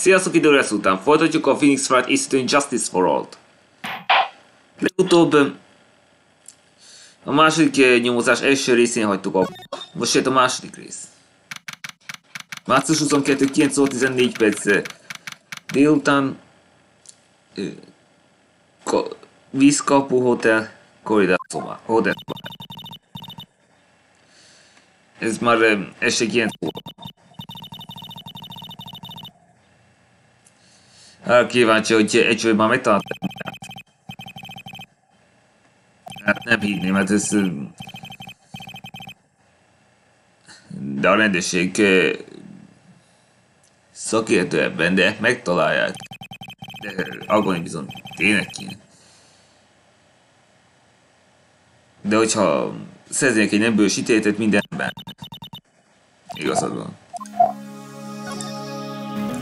Sziasztok idő lesz után. Folytatjuk a Phoenix Wright Eastern Justice for All-t. Legutóbb a második nyomozás első részén hagytuk a... Most jött a második rész. Március 22. 9 óra 14 perc délután vízkapu hotel korridor szoba. Hotel Ez már este 9 óra. Kíváncsi, hogy egyszer már megtaláltam. Hát nem hinném, mert ez... De a rendőrség szakértő ebben, de megtalálják. De aggódni bizony tényleg kéne. De hogyha szerznék egy nem ítéletet mindenben. Igazad van.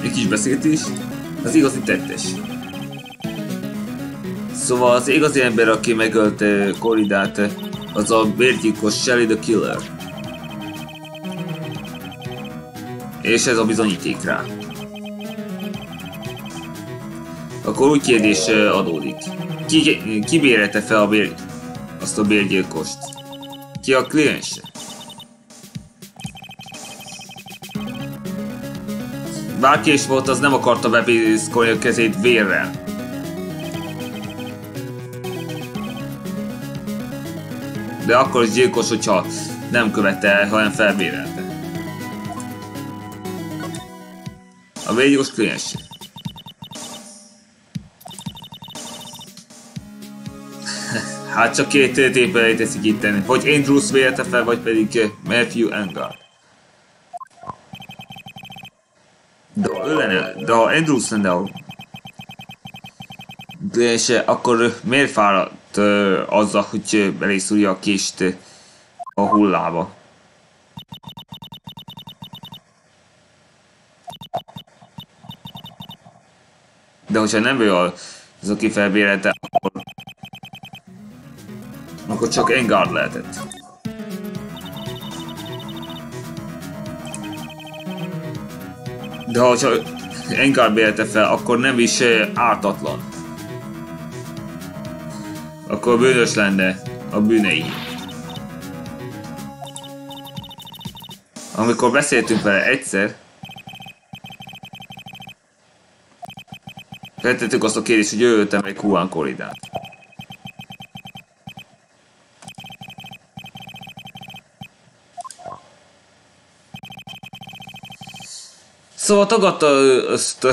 Egy kis beszélgetés az igazi tettes. Szóval az igazi ember, aki megölte Koridát, az a bérgyilkos Shelly the Killer. És ez a bizonyíték rá. Akkor úgy kérdés adódik. Ki, ki bérelte fel a bér, azt a bérgyilkost? Ki a kliense? Bárki is volt, az nem akarta bebízkolni a kezét vérrel. De akkor is gyilkos, hogyha nem követte el, hanem felbérelte. A végigos kliens. hát csak két tétében teszik itt, hogy Andrews vélte fel, vagy pedig Matthew Engel. De ő lenne, de ha Andrews lenne a és akkor miért fáradt uh, azzal, hogy belészúrja a kést a hullába? De hogyha nem ő az, aki felbérelte, akkor, akkor csak Engard lehetett. De ha Engard bélte fel, akkor nem is eh, ártatlan. Akkor bűnös lenne a bűnei. Amikor beszéltünk vele egyszer, feltettük azt a kérdést, hogy ő öltem egy Kuan Koridát. Szóval tagadta azt,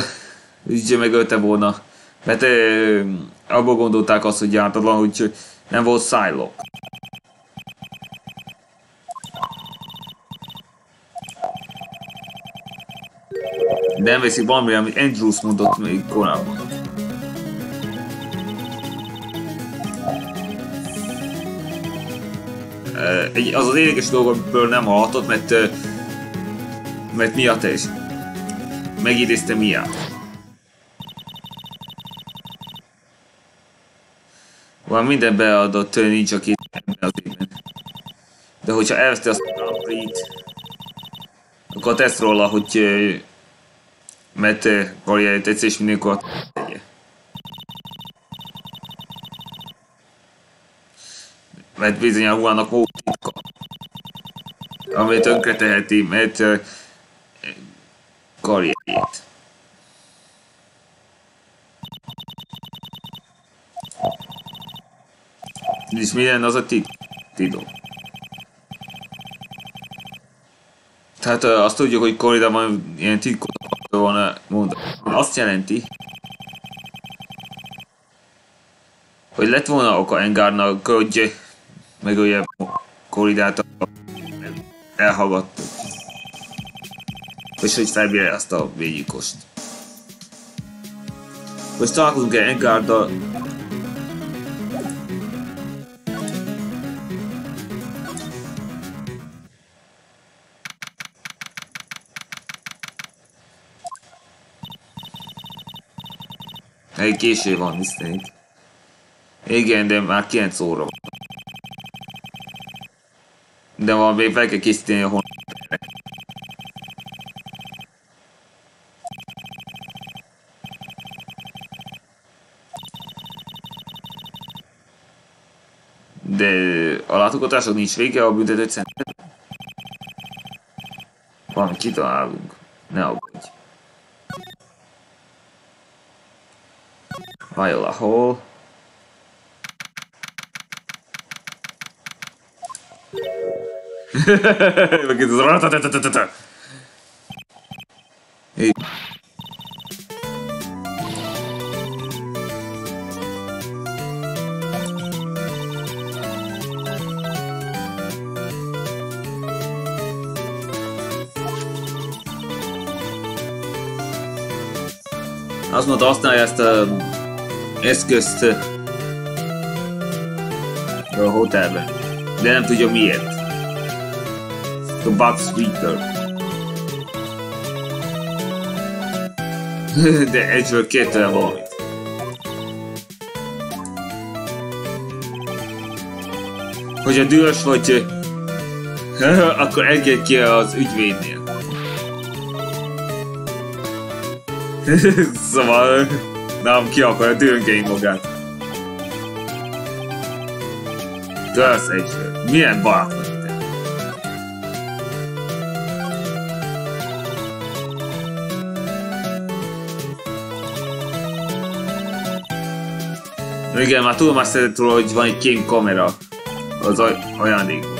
hogy megölte volna. Mert ö, abból gondolták azt, hogy jártatlan, hogy nem volt Psylocke. De nem veszik valami, amit Andrews mondott még korábban. Az az érdekes dolog, amiből nem hallhatott, mert, mert miatt is megidézte miatt. Van minden beadott, nincs aki az évben. De hogyha elveszti azt a Grand akkor tesz róla, hogy mert karrierét egyszer és mindenkor tegye. Mert bizony a Huának volt titka, ami tönkre teheti, mert karrierjét. És milyen az a titok? Tehát azt tudjuk, hogy korridában ilyen titkot volna mondani. Azt jelenti, hogy lett volna oka Engárnak, hogy megölje korridát, elhallgattuk. És hogy felbírja azt a végikost. Most találkozunk-e Engárddal, Egy késő van, miszték. Igen, de már 9 óra van. De van, még fel kell készíteni a honlapra. De a látogatások nincs vége a büntető centerben? Valamit kitalálunk. Ne aggódj. Viola Hall. Meg ez ratatatata. Mondta, használja ezt a eszközt a hotelben. De nem tudja miért. A bug sweeper. De egyből kettőre valamit. Hogyha dühös vagy, akkor engedj ki az ügyvédnél. szóval nem ki akarja döngeni magát. Dörsz egyszer. Milyen barát vagy te? Igen, már tudom azt róla, hogy van egy kém kamera az ajándék.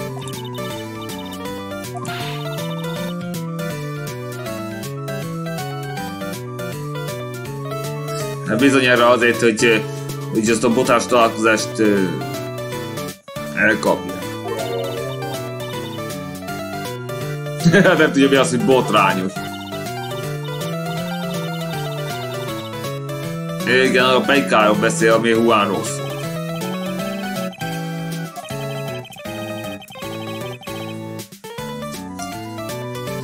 Hát bizonyára azért, hogy, hogy ezt a botás találkozást elkapja. nem tudja mi az, hogy botrányos. Igen, a Peikáról beszél, ami Juanról szól.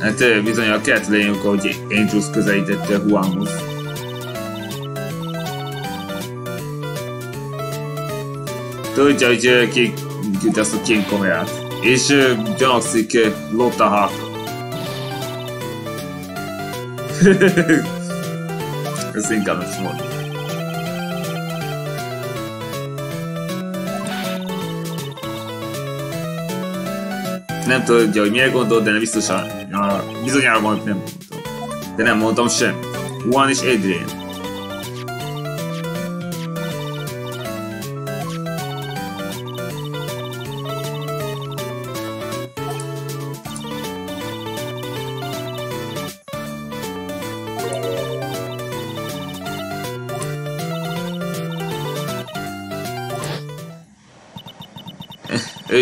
Hát bizony a lényünk, hogy Angels közelítette Juanhoz. Tudja, hogy ki küldte azt a két kamerát. És gyanakszik Lotta. Ez inkább nem mondom. Nem tudja, hogy miért gondolt, de nem biztosan. Bizonyára van, nem mondtam. De nem mondtam sem. Juan és Adrian.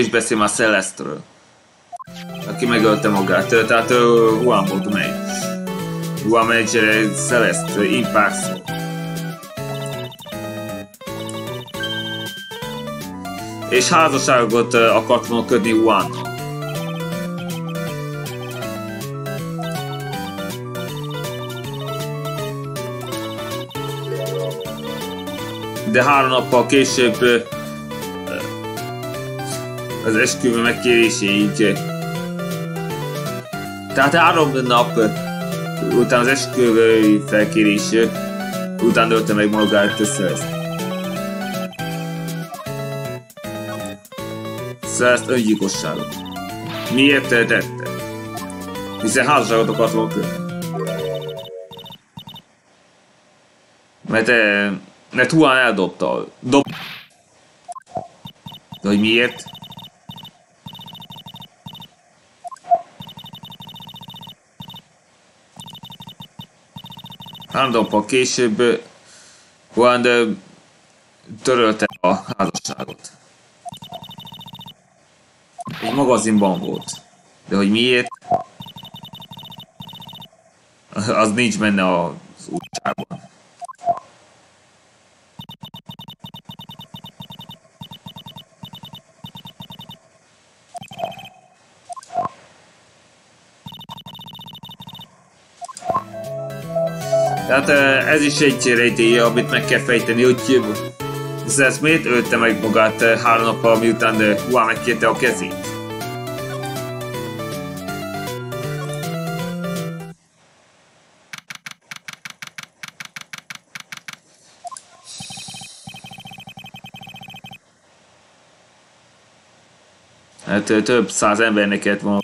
Is beszél már Celestről. Aki megölte magát. Tehát Juan volt a megy. Juan menedzsere Celeste, Impact. És házasságot akart volna kötni Juannal. De három nappal később az esküvő megkéréséig. Tehát három nap után az esküvő felkérés után dölte meg magát Celeste. Celeste öngyilkosságot. Miért tette? Hiszen házasságot akart volna kötni. Mert, mert Juan eldobta. Dob... De hogy miért? Három nappal később Juan törölte a házasságot. Egy magazinban volt. De hogy miért? Az nincs benne az újságban. Tehát ez is egy rejtélye, amit meg kell fejteni, hogy Zesz miért ölte meg magát három nappal, miután Juan megkérte a kezét? Hát több száz embernek kellett volna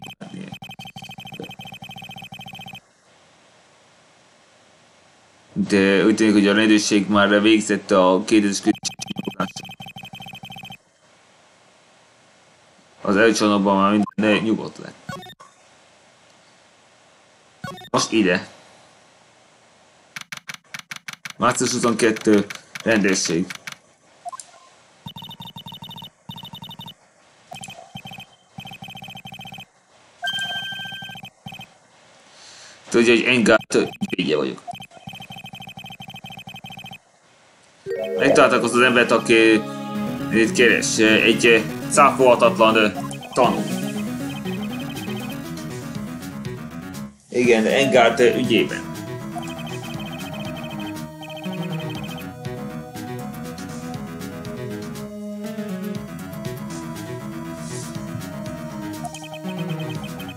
De úgy tűnik, hogy a rendőrség már végzett a kérdezés Az előcsónakban már minden nyugodt lett. Most ide. Március 22 rendőrség. Tudja, hogy Engát ügyvédje vagyok. Megtaláltak azt az embert, aki itt keres. Egy cáfolhatatlan tanú. Igen, Engát ügyében.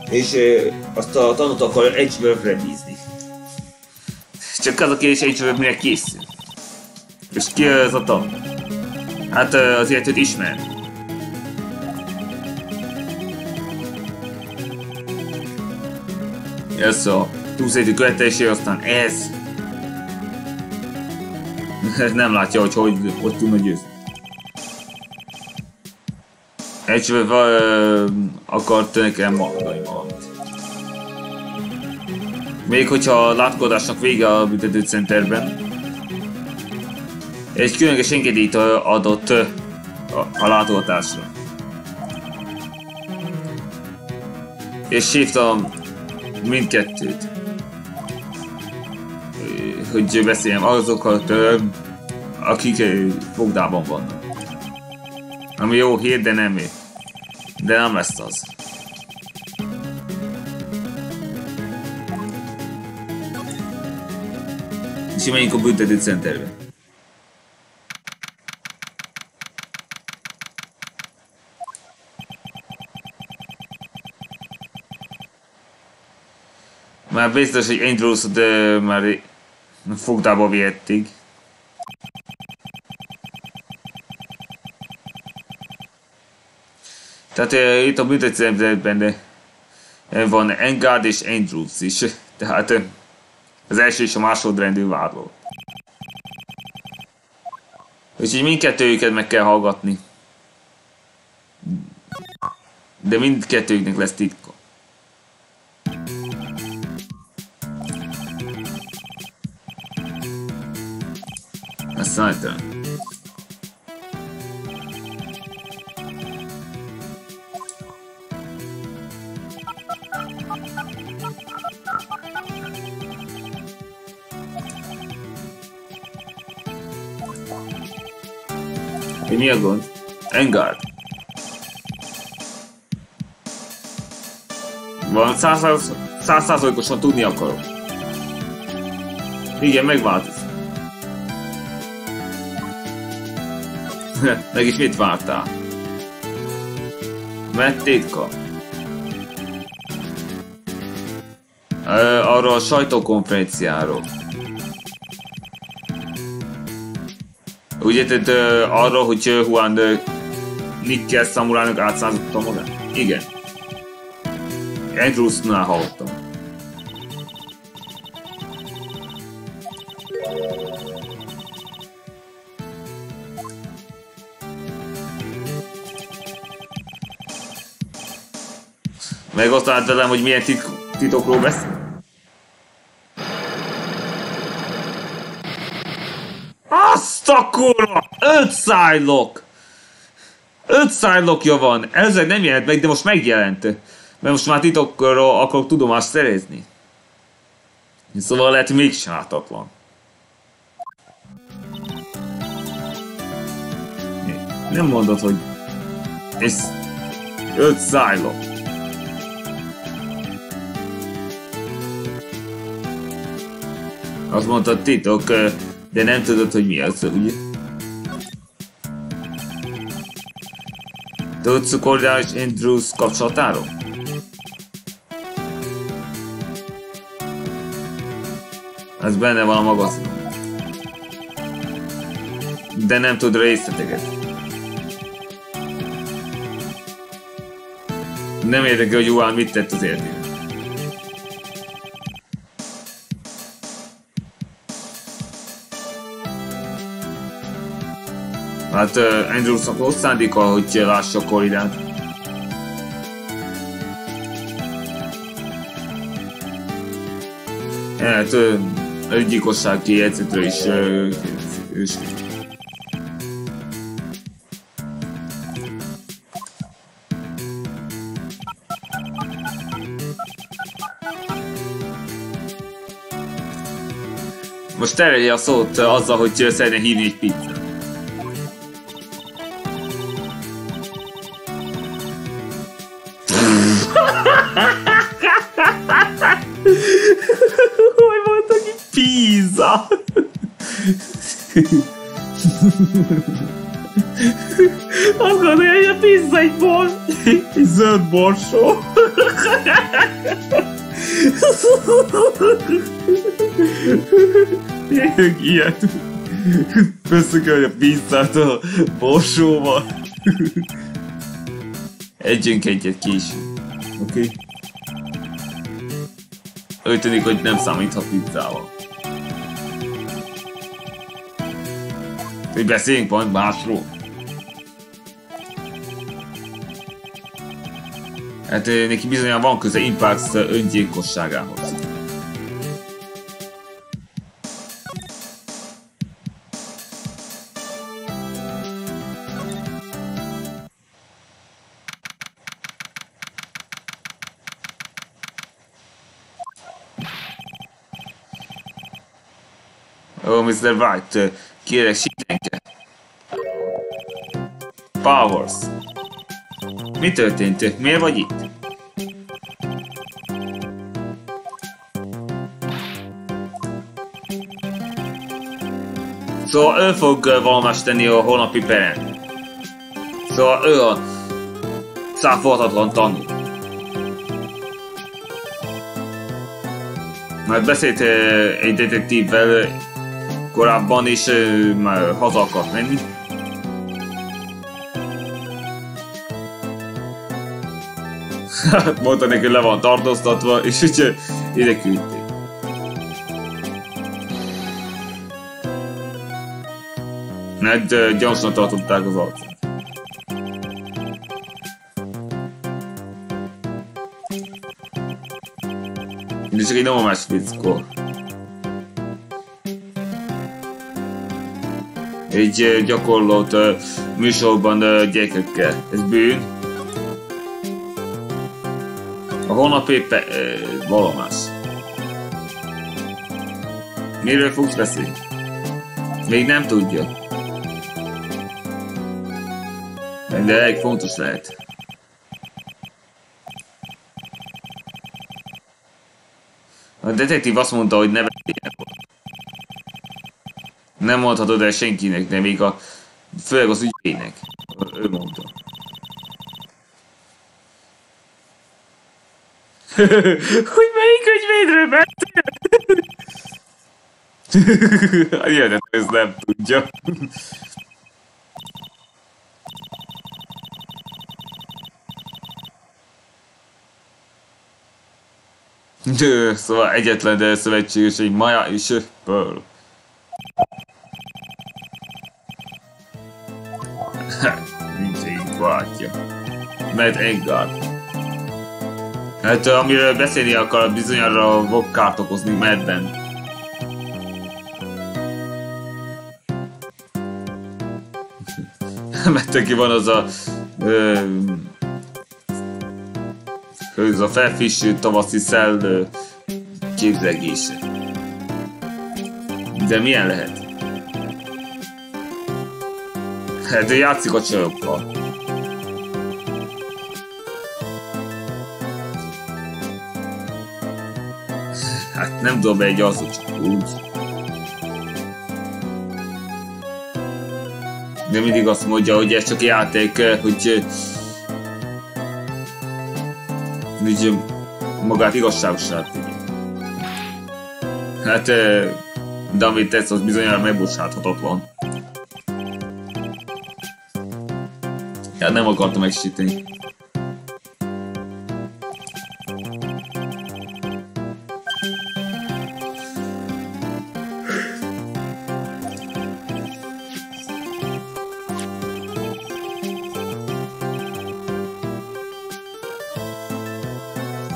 És azt a tanút akar Edgeworth-re bízni. Csak az a kérdés, Edgeworth mire készül. És ki az a tanú? Hát azért őt ismer. Ez a túlszéti követelésé, aztán ez. Nem látja, hogy hogy, hogy tudna győzni. Egy akart nekem mondani. Még hogyha a látkodásnak vége a büntetőcenterben, egy különleges engedélyt adott a, a látogatásra. És hívtam mindkettőt, hogy beszéljem azokat, akik fogdában vannak. Ami jó hír, de nem. De nem lesz az. És menjünk a büntető centerbe. Már biztos, hogy Andrews de már fogdába vihették. Tehát uh, itt a büntetőszervezetben uh, van Engard és Andrews is. Tehát uh, az első és a másodrendű vádló. Úgyhogy mindkettőjüket meg kell hallgatni. De mindkettőjüknek lesz titka. Mi a gond? Engard. Van százszázalékosan tudni akarok. Igen, megváltozik. Meg is mit vártál? Mert titka. Arról a sajtókonferenciáról. Úgy érted arról, hogy Juan Nickel Samurának átszázott magát? Igen. Andrewsnál hallottam. Megosztanád velem, hogy milyen tit titokról beszél? Azt a kurva! Öt szájlok! Öt szájlokja van! Ezek nem jelent meg, de most megjelent. Mert most már titokról akarok tudomást szerezni. Szóval lehet még sátatlan. Nem mondod, hogy ez öt szájlok. Azt mondta titok, de nem tudod, hogy mi az, ugye? Tudsz Cordális Andrews kapcsolatáról? Ez benne van a magazinon. De nem tud részleteket. Nem érdekel, hogy Juan mit tett az értén. Hát uh, Andrewsnak rossz szándéka, hogy lássa a korridát. Hát öngyilkosság kijegyzetről is ős. Most terelje a szót azzal, hogy szeretne hívni egy pizzát. Azt gondolja, hogy a pizza egy bor, egy zöld borsó. Tényleg ilyen. Összeköljön a pizzát a borsóval. Együnk egyet kis. Oké? Okay. Úgy tűnik, hogy nem számíthat pizzával. Hogy beszéljünk majd másról. Hát neki bizonyan van köze Impact öngyilkosságához. Mr. White, kérek Powers. Mi történt? Miért vagy itt? Szóval ő fog valmást tenni a holnapi peren. Szóval ő a száfolhatatlan tanú. Már beszélt egy detektívvel korábban is már haza akart menni. Mondta neki, le van tartóztatva, és ugye ide küldték. Mert gyorsan tartották az arcát. Csak egy normális fickó. Egy gyakorlott műsorban gyerekekkel. Ez bűn holnap éppen uh, valomás. Miről fogsz beszélni? Még nem tudja. De elég fontos lehet. A detektív azt mondta, hogy ne Nem mondhatod el senkinek, de még a... Főleg az ügyének. Ő mondta. hogy melyik könyvédről beszél? Ilyenet ez nem tudja. De, szóval egyetlen de szövetséges egy Maja és Pearl. Nincs egy bátya. Mert Engard. Hát amiről beszélni akar, bizonyára fog kárt okozni medben. Mert neki van az a... Ö, ez a felfrissült tavaszi szell képzelgése. De milyen lehet? Hát játszik a csajokkal. Hát nem dob egy az, csak úgy. De mindig azt mondja, hogy ez csak játék, hogy hogy magát igazságosá tegye. Hát, de amit tesz, az bizonyára megbocsáthatatlan. Ja nem akartam egyesíteni.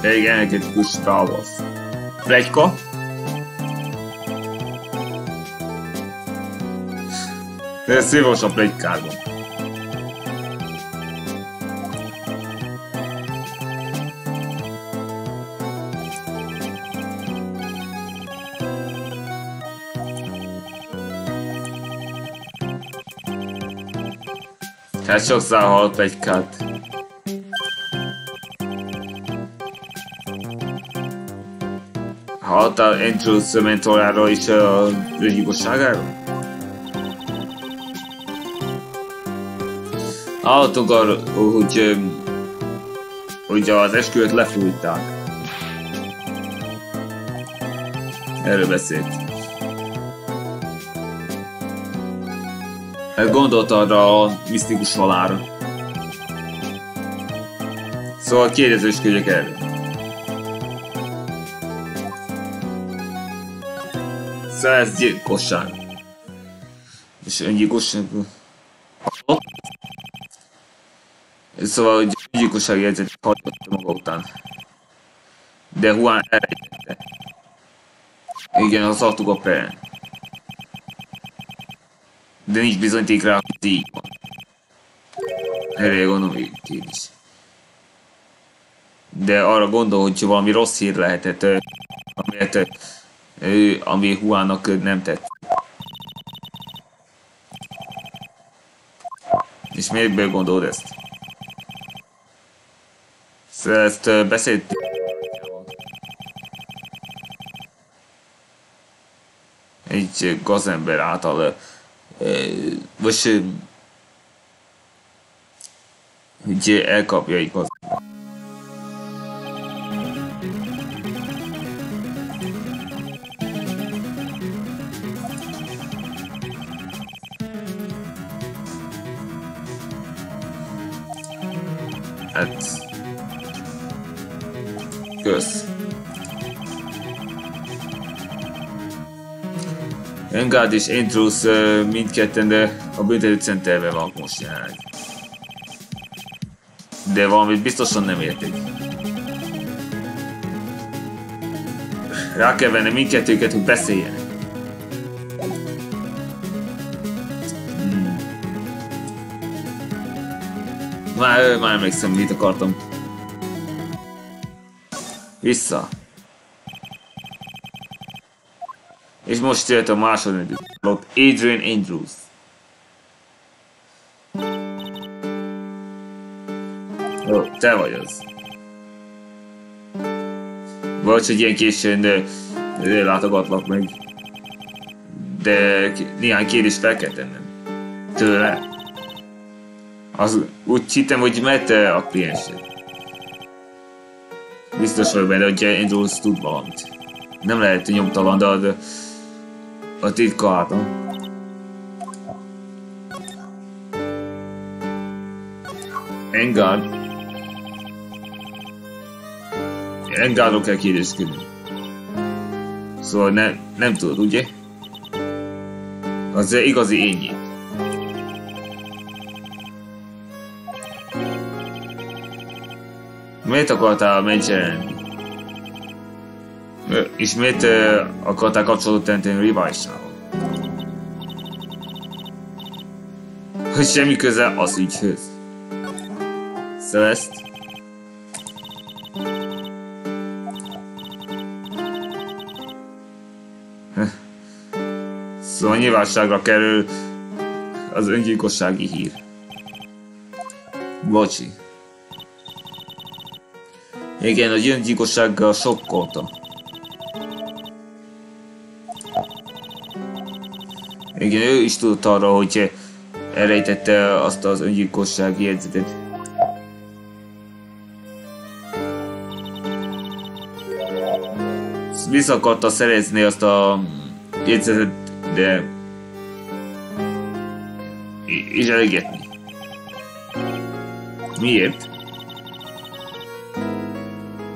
Igen, energetikus káosz. Fregyka. De szívos a plegykádon. Hát sokszor hallott egy kát. Hallottál Andrews mentoráról is a gyilkosságáról? Hallottunk arról, hogy, hogy az esküvőt lefújták. Erről beszélt. Gondolt arra a misztikus halára. Szóval kérdezősködjek erről. Szóval ez gyilkosság. És öngyilkosság... Szóval, hogy gyilkosság jegyzet hallgatta maga után. De Juan elrejtette. Igen, az a peren. De nincs bizonyíték rá, hogy így van. Erre gondolom, hogy én is. De arra gondol, hogy valami rossz hír lehetett, amelyet, ami Huának nem tett. És miért gondolod ezt? Ezt beszélt egy gazember által most hogy elkapja igaz. Engard és Andrews mindketten, de a büntetőcenterben van most jelenleg. De valamit biztosan nem értik. Rá kell venni mindkettőket, hogy beszéljenek. Hmm. Már, már emlékszem, mit akartam. Vissza. És most jött a második Adrian Andrews. Jó, te vagy az. Vagy, hogy ilyen későn de, de látogatlak meg. De néhány kérdést fel kell tennem. Tőle. Az, úgy hittem, hogy merte a kliensed. Biztos vagyok benne, hogy Andrews tud valamit. Nem lehet nyomtalan, de, de a titkátom. Engard. Engardról kell kérdezkedni. Szóval ne, nem tudod, ugye? Az igazi ényét. Miért akartál mencselen? Ismét akarták kapcsolatot teremteni riválissal. Hogy semmi köze az ügyhöz. Celeste. Szóval nyilvánosságra kerül az öngyilkossági hír. Bocsi. Igen, a öngyilkossággal sokkoltam. Igen, ő is tudott arra, hogy elrejtette azt az öngyilkossági jegyzetet. Vissza akarta szerezni azt a jegyzetet, de... És elégetni. Miért?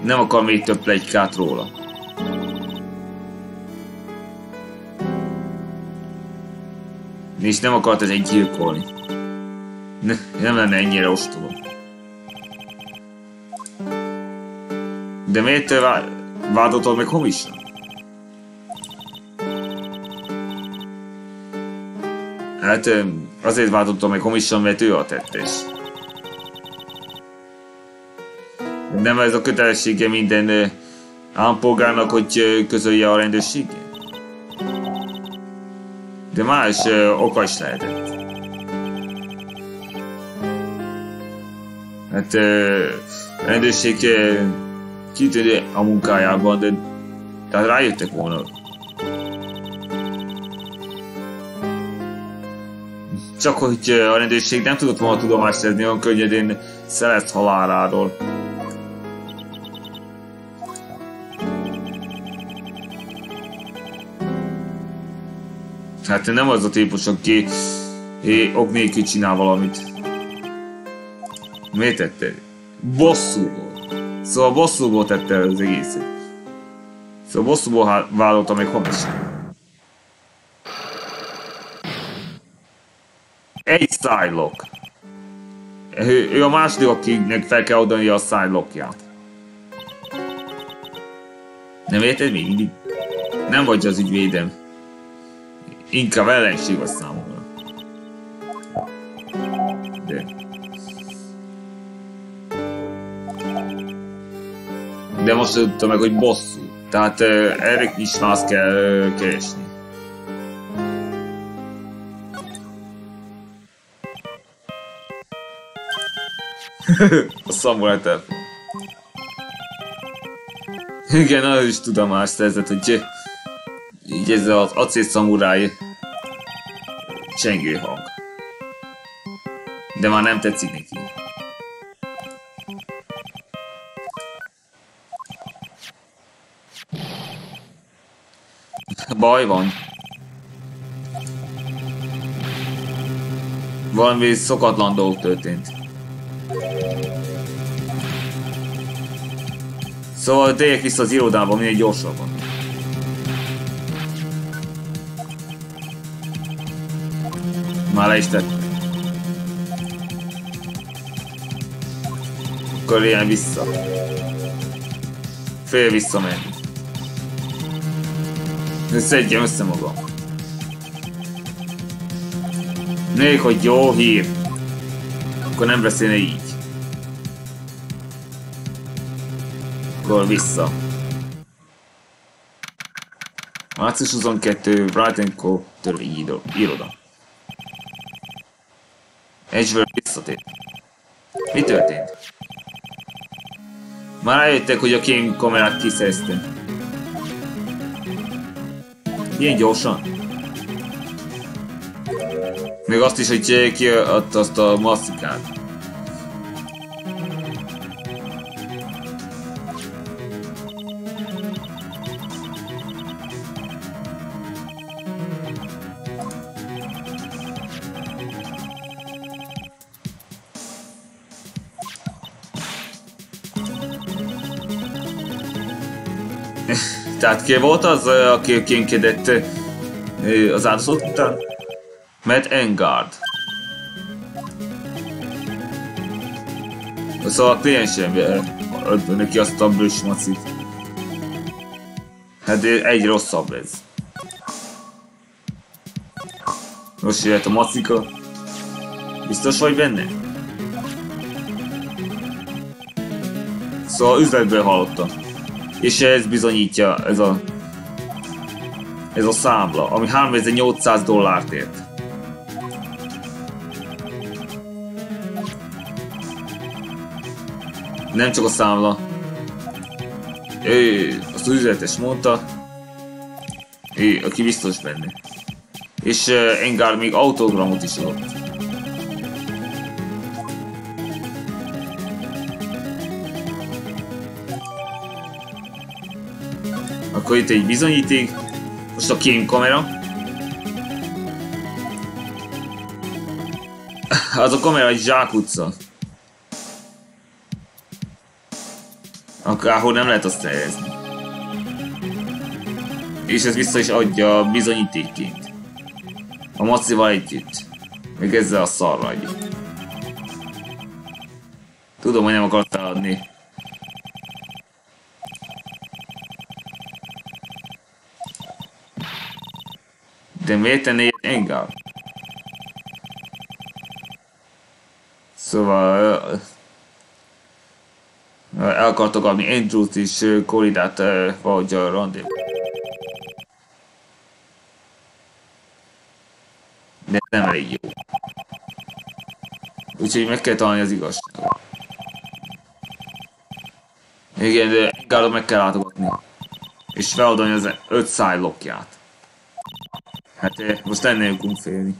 Nem akar még több plegykát róla. És nem akart ez egy gyilkolni. Ne, nem lenne ennyire ostoba. De miért te vádoltad meg homisra? Hát azért vádoltam meg homisra, mert ő a tettes. Nem ez a kötelessége minden állampolgárnak, hogy közölje a rendőrséggel? De más oka is lehetett. Hát a rendőrség kitűnő a munkájában, de tehát rájöttek volna. Csak hogy a rendőrség nem tudott volna tudomást szerzni olyan könnyedén Szelet haláláról. Hát nem az a típus, aki ok nélkül csinál valamit. Miért tette? Bosszúból. Szóval bosszúból tette az egészet. Szóval bosszúból vállalta meg hamisan. Egy Psylocke. Ő, ő a második, akinek fel kell adani a Psylocke-ját. Nem érted még mindig? Nem vagy az ügyvédem. Inkább ellenség a számomra. De... De most tudtam meg, hogy bosszú. Tehát uh, erre is más kell uh, keresni. a szamurai telefon. Igen, az is tudomást szerzett, hogy így ez az acél szamuráj csengő hang. De már nem tetszik neki. Baj van. Valami szokatlan dolog történt. Szóval tegyek vissza az irodába minél gyorsabban. Már le is tett. Akkor ilyen vissza. Fél visszamenni. Szedjem össze magam. Még hogy jó hír. Akkor nem beszélne így. Akkor vissza. Március 22, Brighton Co. törvény iroda. Edgeworth visszatért. Mi történt? Már eljöttek, hogy a kém kamerát kiszerezte. Ilyen gyorsan? Még azt is, hogy kiadta azt a masszikát. Tehát ki volt az, aki kénkedett az áldozat után? Matt Engard. Szóval a kliensem ad neki azt a bős macit. Hát egy rosszabb ez. Most jöhet a macika. Biztos vagy benne? Szóval üzletből hallottam. És ez bizonyítja ez a ez a számla, ami 3800 dollárt ért. Nem csak a számla. Ő, azt üzletes mondta, ő, aki biztos benne. És uh, Engár még autogramot is adott. Akkor itt egy bizonyíték. Most a kamera. Az a kamera egy zsákutca. Akárhol nem lehet azt szerezni. És ez vissza is adja bizonyítékként. A macival együtt. Még ezzel a szarra együtt. Tudom, hogy nem akartál adni. De miért tenné engem? Szóval... El akartok adni Andrews és Corridát vagy a randé. De nem elég jó. Úgyhogy meg kell találni az igazságot. Igen, de Engárot meg kell látogatni. És feladani az öt szájlokját. Hát most ennél fogunk félni.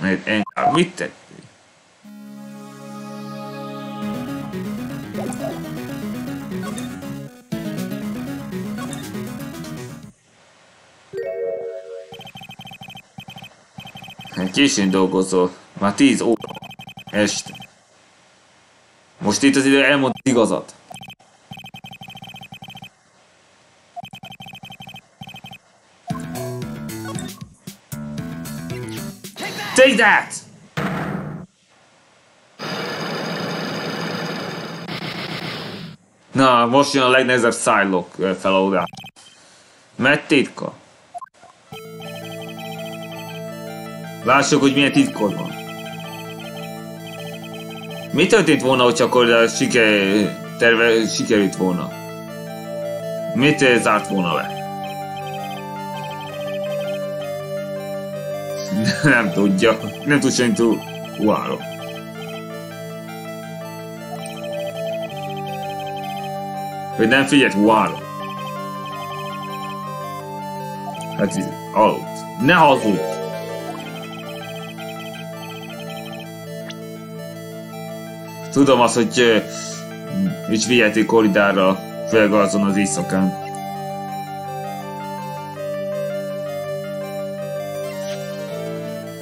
Mert Engár mit tett? Későn dolgozol. Már 10 óra. Este. Most itt az idő elmond igazat. Take that! Na, most jön a legnehezebb Psylocke feloldás. Mert titka. Lássuk, hogy milyen titkod van. Mi történt volna, hogyha akkor a siker, terve sikerült volna? Mit zárt volna le? Nem tudja. Nem tud senki túl Uáról. Hogy nem figyelt Uáról. Hát aludt. Ne hazudj! Tudom azt, hogy is viheti korridárra, főleg azon az éjszakán.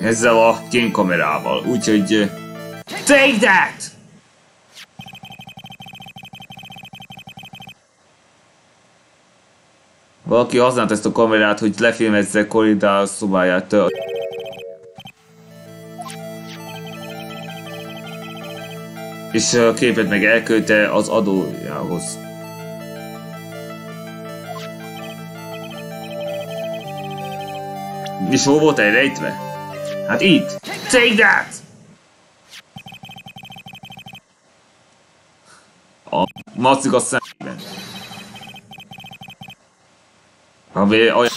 Ezzel a kémkamerával, úgyhogy... Take that! Valaki használt ezt a kamerát, hogy lefilmezze korridár szobáját. És a képet meg elkölte az adójához. És hol volt elrejtve? Hát itt! Take that! A macik a szemben. Ami olyan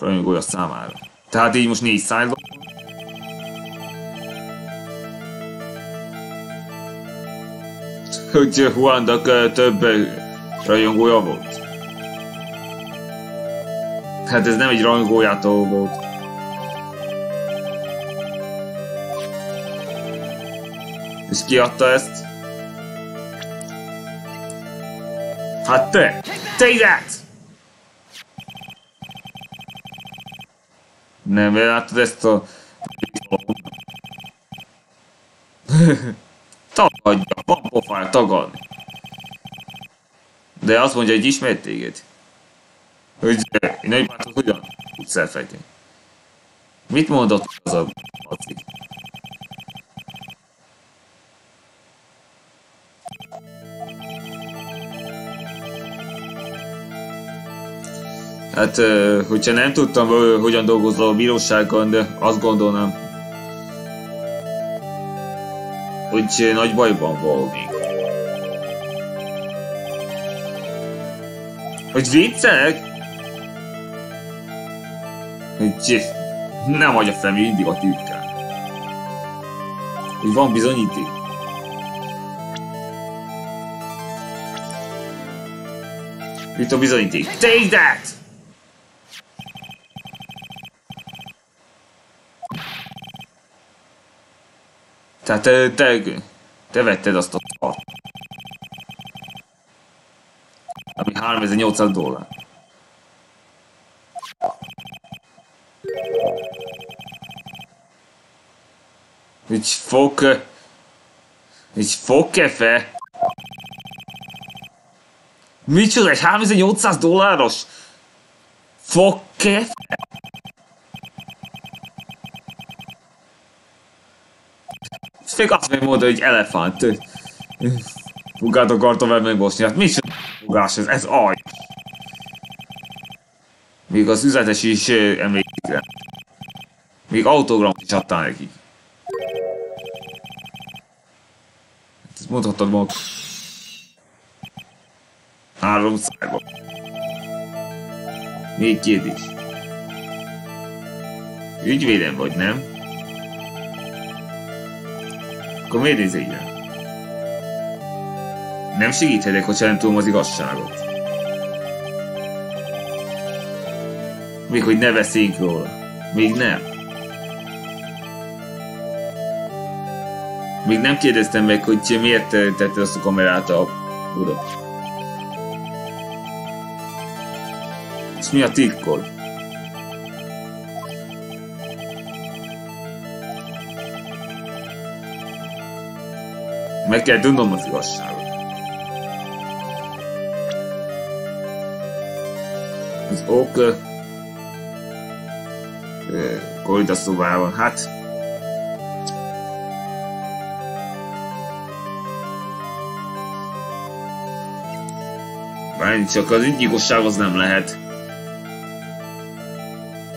rajongója számára. Tehát így most négy szájban. Hogy Juannak több rajongója volt. Hát ez nem egy rajongójától volt. És ki adta ezt? Hát te! Te that! Nem, láttad ezt a... Tagadja, van pofája tagadni. De azt mondja, hogy ismert téged. Hogy én egy bátor hogyan tudsz elfejteni. Mit mondott az a maci? Hát, hogyha nem tudtam, hogyan dolgozol a bíróságon, de azt gondolnám, hogy nagy bajban volnék. Hogy viccelek? Hogy nem adja fel mindig a tűkkel. Hogy van bizonyíték. Itt a bizonyíték. Take that! Tehát te, te, te vetted azt a szart. Ami 3800 dollár. Egy fok... Egy fokkefe? Micsoda, egy 3800 dolláros? Fokkefe? Még azt még mondta, hogy elefánt. Fugát akartam venni Bosnyát. Mi sem fugás ez? Ez aj. Még az üzletes is emlékszik rá. Még autogramot is adtál nekik. Hát ezt mondhatod magad. Három szágon. Még két is. Ügyvédem vagy, nem? Nézz így Nem segíthetek, hogyha nem tudom az igazságot. Még hogy ne beszéljünk róla. Még nem. Még nem kérdeztem meg, hogy miért tetted azt a kamerát a urat. És mi a titkod? Meg kell tudnom az igazságot. Az ok... Korida szobában, hát... Várj, csak az ügyigosság az nem lehet.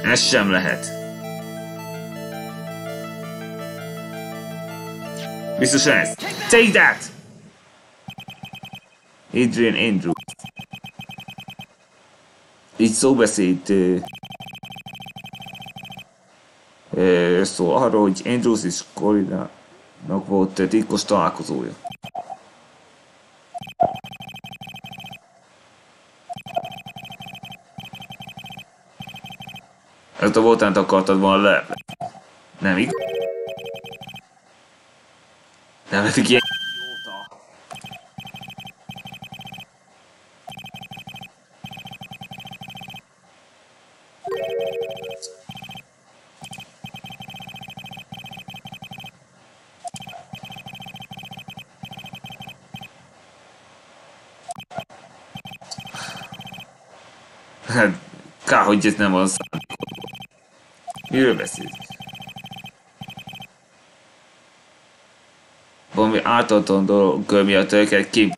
Ez sem lehet. Biztos ez. Take that! Adrian Andrews. Így szóbeszéd uh, szó arról, hogy Andrews és Corinának volt titkos találkozója. Ezt a voltánt akartad volna le. Nem igaz? Nem vetik ilyen Hát, kár, hogy ez nem az Miről beszélsz? Valami ártatlan dolog miatt őket ki...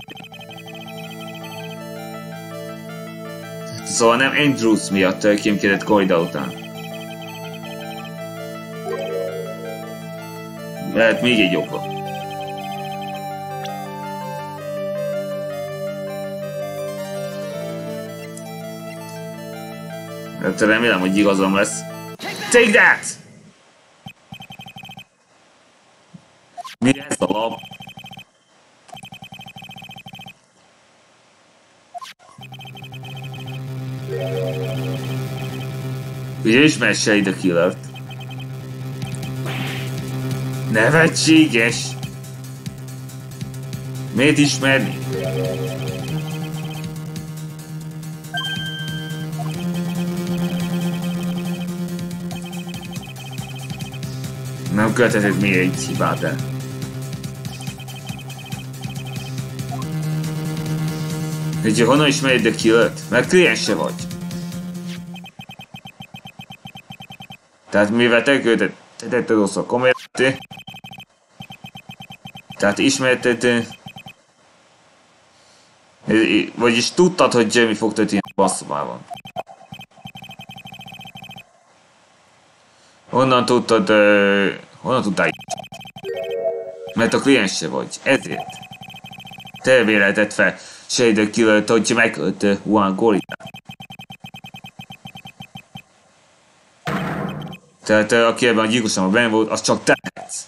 Szóval nem Andrews miatt kémkedett Korida után. Lehet még egy oka. Hát remélem, hogy igazam lesz. Take that! Ismer Shade the Killert? Nevetséges! Miért ismerni? Nem követheted még egy hibát el. Hogy honnan ismered a killert? Mert kliense vagy. Tehát mivel te rossz a kamerát, tehát ismerted, vagyis tudtad, hogy Jamie fog történni a basszumában. Honnan tudtad, uh, honnan tudtál Mert a kliense vagy, ezért. Te véletett fel Shader killer hogy megölt Juan Gorita. Tehát aki ebben a gyilkosban benne volt, az csak te lehetsz.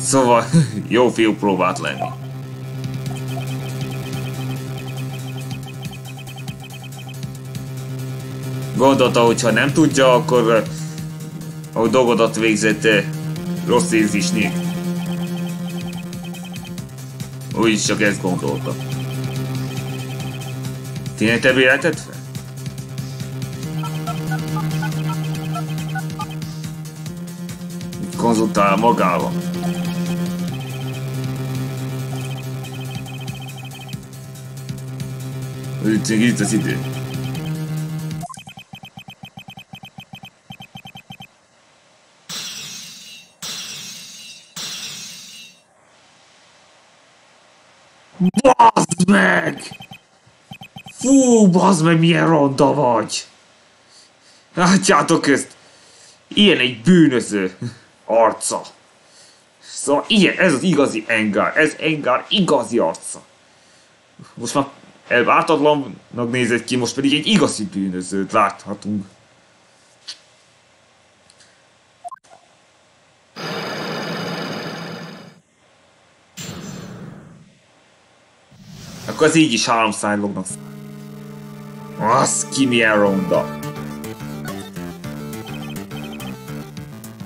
Szóval jó fiú próbált lenni. Gondolta, hogy ha nem tudja, akkor a dolgodat végzett rossz érzés nélkül. Úgyis csak ezt gondolta. Tényleg te véleted fel? Konzultál magával. Úgy itt az bazd meg, milyen ronda vagy! Látjátok ezt? Ilyen egy bűnöző arca. Szóval ilyen, ez az igazi Engár. Ez Engár igazi arca. Most már ártatlannak nézett ki, most pedig egy igazi bűnözőt láthatunk. Akkor az így is három szájlognak. Milyen ronda.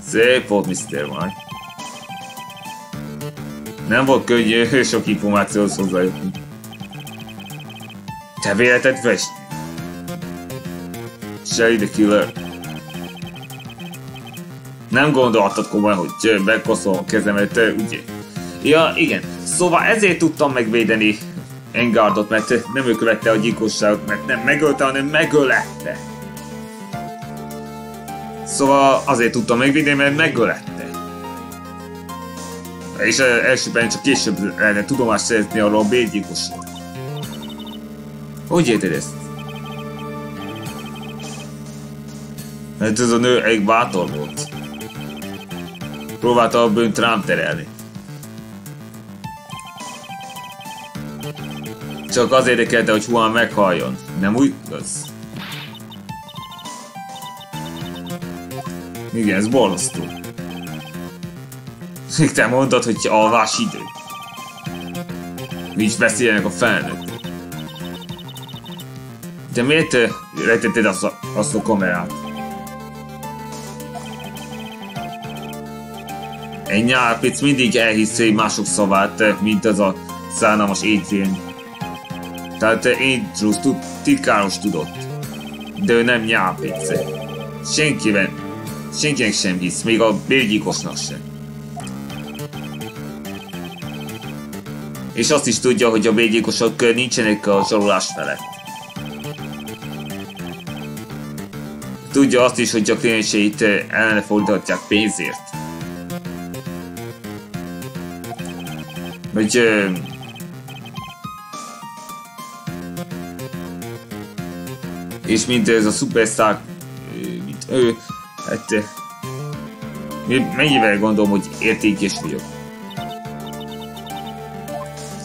Szép volt Mr. Mike. Nem volt könnyű sok információhoz hozzájutni. Te véleted fest? Shelly the Killer. Nem gondoltad komolyan, hogy megkoszol a kezemet, ugye? Ja, igen. Szóval ezért tudtam megvédeni Engardot, mert nem ő követte a gyilkosságot, mert nem megölte, hanem megölette. Szóval azért tudtam megvédeni, mert megölette. És elsőben csak később lehetne tudomást szerezni arról a bérgyilkosról. Hogy érted ezt? Mert ez a nő egy bátor volt. Próbálta a bűnt rám terelni. Csak az érdekelte, hogy Juan meghalljon. Nem úgy igaz? Igen, ez borzasztó. Még te mondtad, hogy alvás idő. Mi beszéljenek a felnőtt. De miért rejtetted azt a, azt a kamerát? Egy nyárpic mindig elhiszi mások szavát, mint az a szánalmas Adrian. Tehát Andrews tud, titkáros tudott. De ő nem nyárpic. Senkiben, senkinek sem hisz, még a bérgyilkosnak sem. És azt is tudja, hogy a bérgyilkosok nincsenek a zsarolás felett. Tudja azt is, hogy a klienseit ellene fordíthatják pénzért. Hogy... És mint ez a superstar, mint ő, hát... Mennyivel gondolom, hogy értékes vagyok.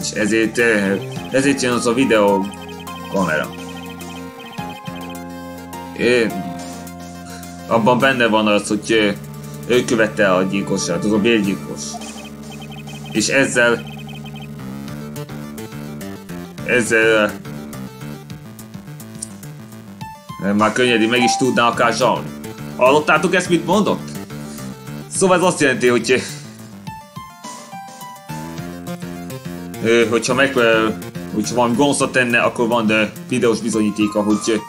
És ezért, ezért jön az a videó kamera. Én, abban benne van az, hogy ő követte a gyilkosát, az a bérgyilkos. És ezzel ezzel már könnyedén meg is tudná akár zsalni. Hallottátok ezt, mit mondott? Szóval ez azt jelenti, hogy hogyha meg, hogyha valami gonoszat tenne, akkor van videós bizonyítéka, hogy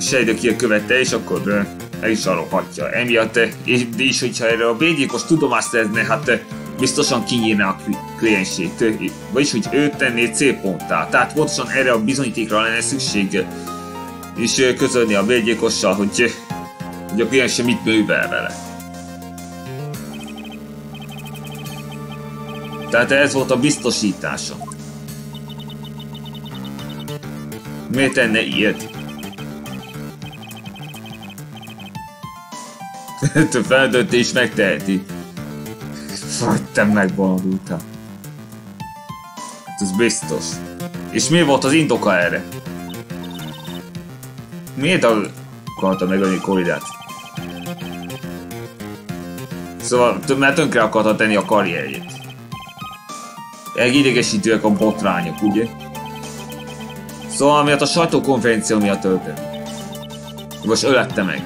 Sejdökiel követte, és akkor el is alaphatja. Emiatt, és, és hogyha erre a bégyékos tudomást szerezne, hát biztosan kinyírne a kliensét, vagyis hogy őt tenné célponttá. Tehát pontosan erre a bizonyítékra lenne szükség, és közölni a bégyékossal, hogy, hogy a kliens mit művel vele. Tehát ez volt a biztosítása. Miért tenne ilyet? felnőtt is megteheti. Vagy te megbolondultál. Hát ez biztos. És mi volt az indoka erre? Miért akarta megölni Koridát? Szóval, mert tönkre akarta tenni a karrierjét. Idegesítőek a botrányok, ugye? Szóval miatt a sajtókonferencia miatt öltem. Most ölette meg.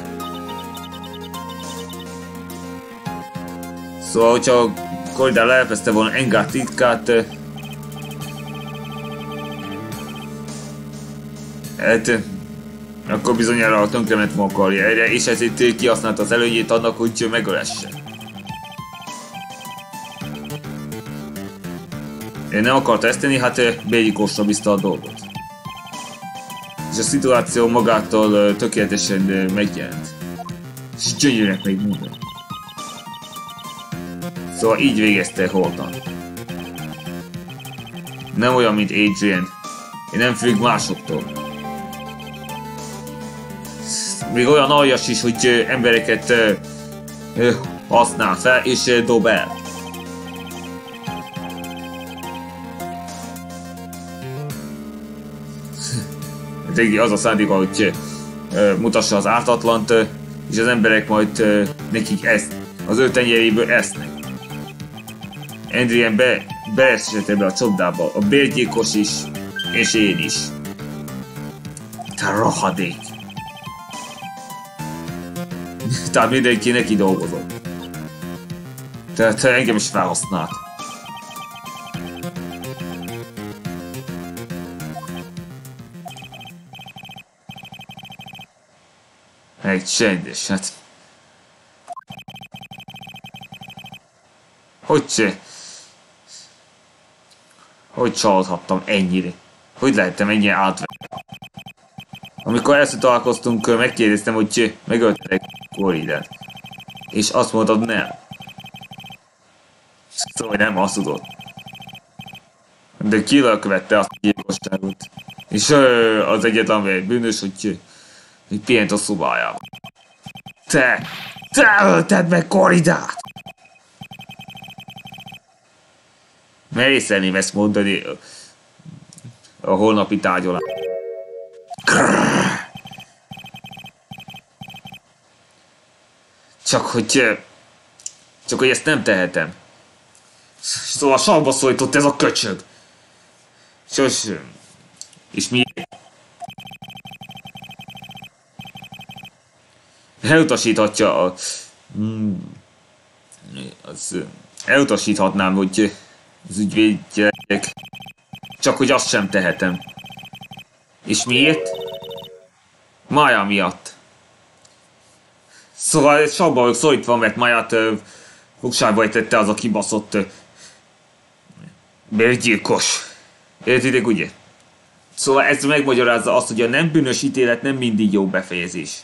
Szóval, hogyha Koridál elveszte volna Engár titkát, hát, akkor bizonyára a tönkrement volna a karrierje, és ezért kihasználta az előnyét annak, hogy megölesse. Én nem akarta ezt hát Bégyikosra bízta a dolgot. És a szituáció magától tökéletesen megjelent. És gyönyörűnek még mondani. Szóval így végezte Holton. Nem olyan, mint Adrian. Én nem függ másoktól. Még olyan aljas is, hogy embereket használ fel és dob el. Régi az a szándéka, hogy mutassa az ártatlant, és az emberek majd nekik ezt, az ő tenyeréből esznek. Andrian be, beesett ebbe a csapdába, a bérgyilkos is, és én is. Te rohadék! Tehát mindenki neki dolgozott. Tehát te engem is felhasznált. Egy csendes, hát... Hogy se... Hogy csalhattam ennyire? Hogy lehettem ennyi átvenni? Amikor először találkoztunk, megkérdeztem, hogy megöltek Koridát. És azt mondtad, nem. Szóval nem azt tudod. De ki követte azt a gyilkosságot. És ö, az egyetlen bűnös, hogy, hogy pihent a szobájában. Te! Te ölted meg Koridát! Merészelném ezt mondani a holnapi tárgyalás. Csak hogy... Csak hogy ezt nem tehetem. Szóval salba szólított ez a köcsög. Sos... És mi? Elutasíthatja a... Hmm, az... Elutasíthatnám, hogy az ügyvédjek... Csak hogy azt sem tehetem. És miért? Maja miatt. Szóval sabba vagyok szólítva, mert Maját fogságba tette az a kibaszott bérgyilkos. Értitek, ugye? Szóval ez megmagyarázza azt, hogy a nem bűnös ítélet nem mindig jó befejezés.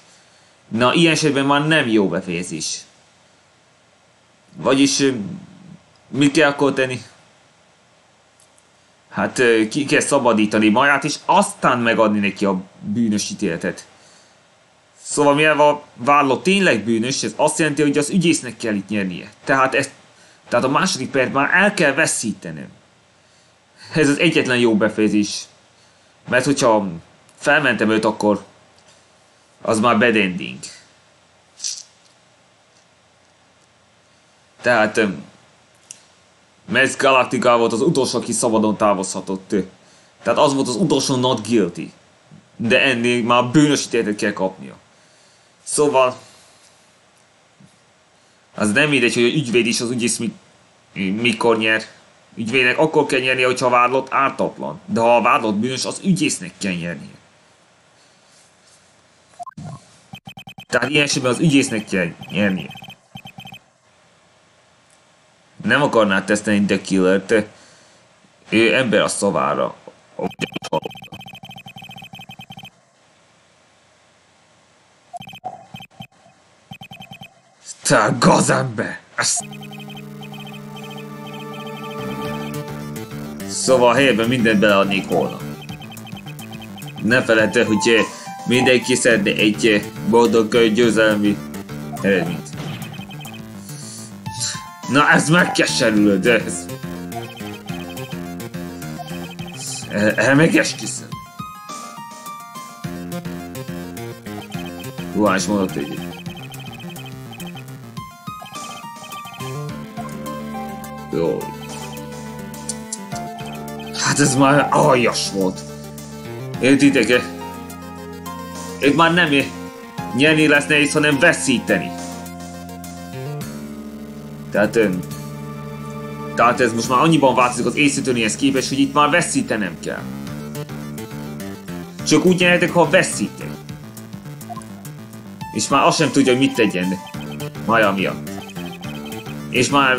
Na, ilyen esetben már nem jó befejezés. Vagyis mit kell akkor tenni? Hát ki kell szabadítani Maját, és aztán megadni neki a bűnös ítéletet. Szóval mivel a válló tényleg bűnös, ez azt jelenti, hogy az ügyésznek kell itt nyernie. Tehát, ezt, tehát a második percben el kell veszítenem. Ez az egyetlen jó befejezés. Mert hogyha felmentem őt, akkor az már bad ending. Tehát Mez Galactica volt az utolsó, aki szabadon távozhatott. Tehát az volt az utolsó not guilty. De ennél már bűnösítéletet kell kapnia. Szóval... Az nem mindegy, hogy a ügyvéd is az ügyész mi, mikor nyer. Ügyvédnek akkor kell nyernie, hogyha a vádlott ártatlan. De ha a vádlott bűnös, az ügyésznek kell nyernie. Tehát ilyen esetben az ügyésznek kell nyernie. Nem akarnád tesztelni The Killer-t. Ő ember a szavára. Te gazember! Ezt... Szóval helyben mindent beleadnék holnap. Ne felejte, hogy mindenki szeretne egy boldog győzelmi eredményt. Na ez megkeserülő, de ez... Erre megesküszöm. Ruhás mondott egy. Jó. Hát ez már aljas volt. Értitek-e? Itt már nem nyerni lesz nehéz, hanem veszíteni. Tehát, ön, tehát ez most már annyiban változik az észítőnéhez képest, hogy itt már veszítenem kell. Csak úgy nyerhetek, ha veszítek. És már azt sem tudja, hogy mit tegyen Maja miatt. És már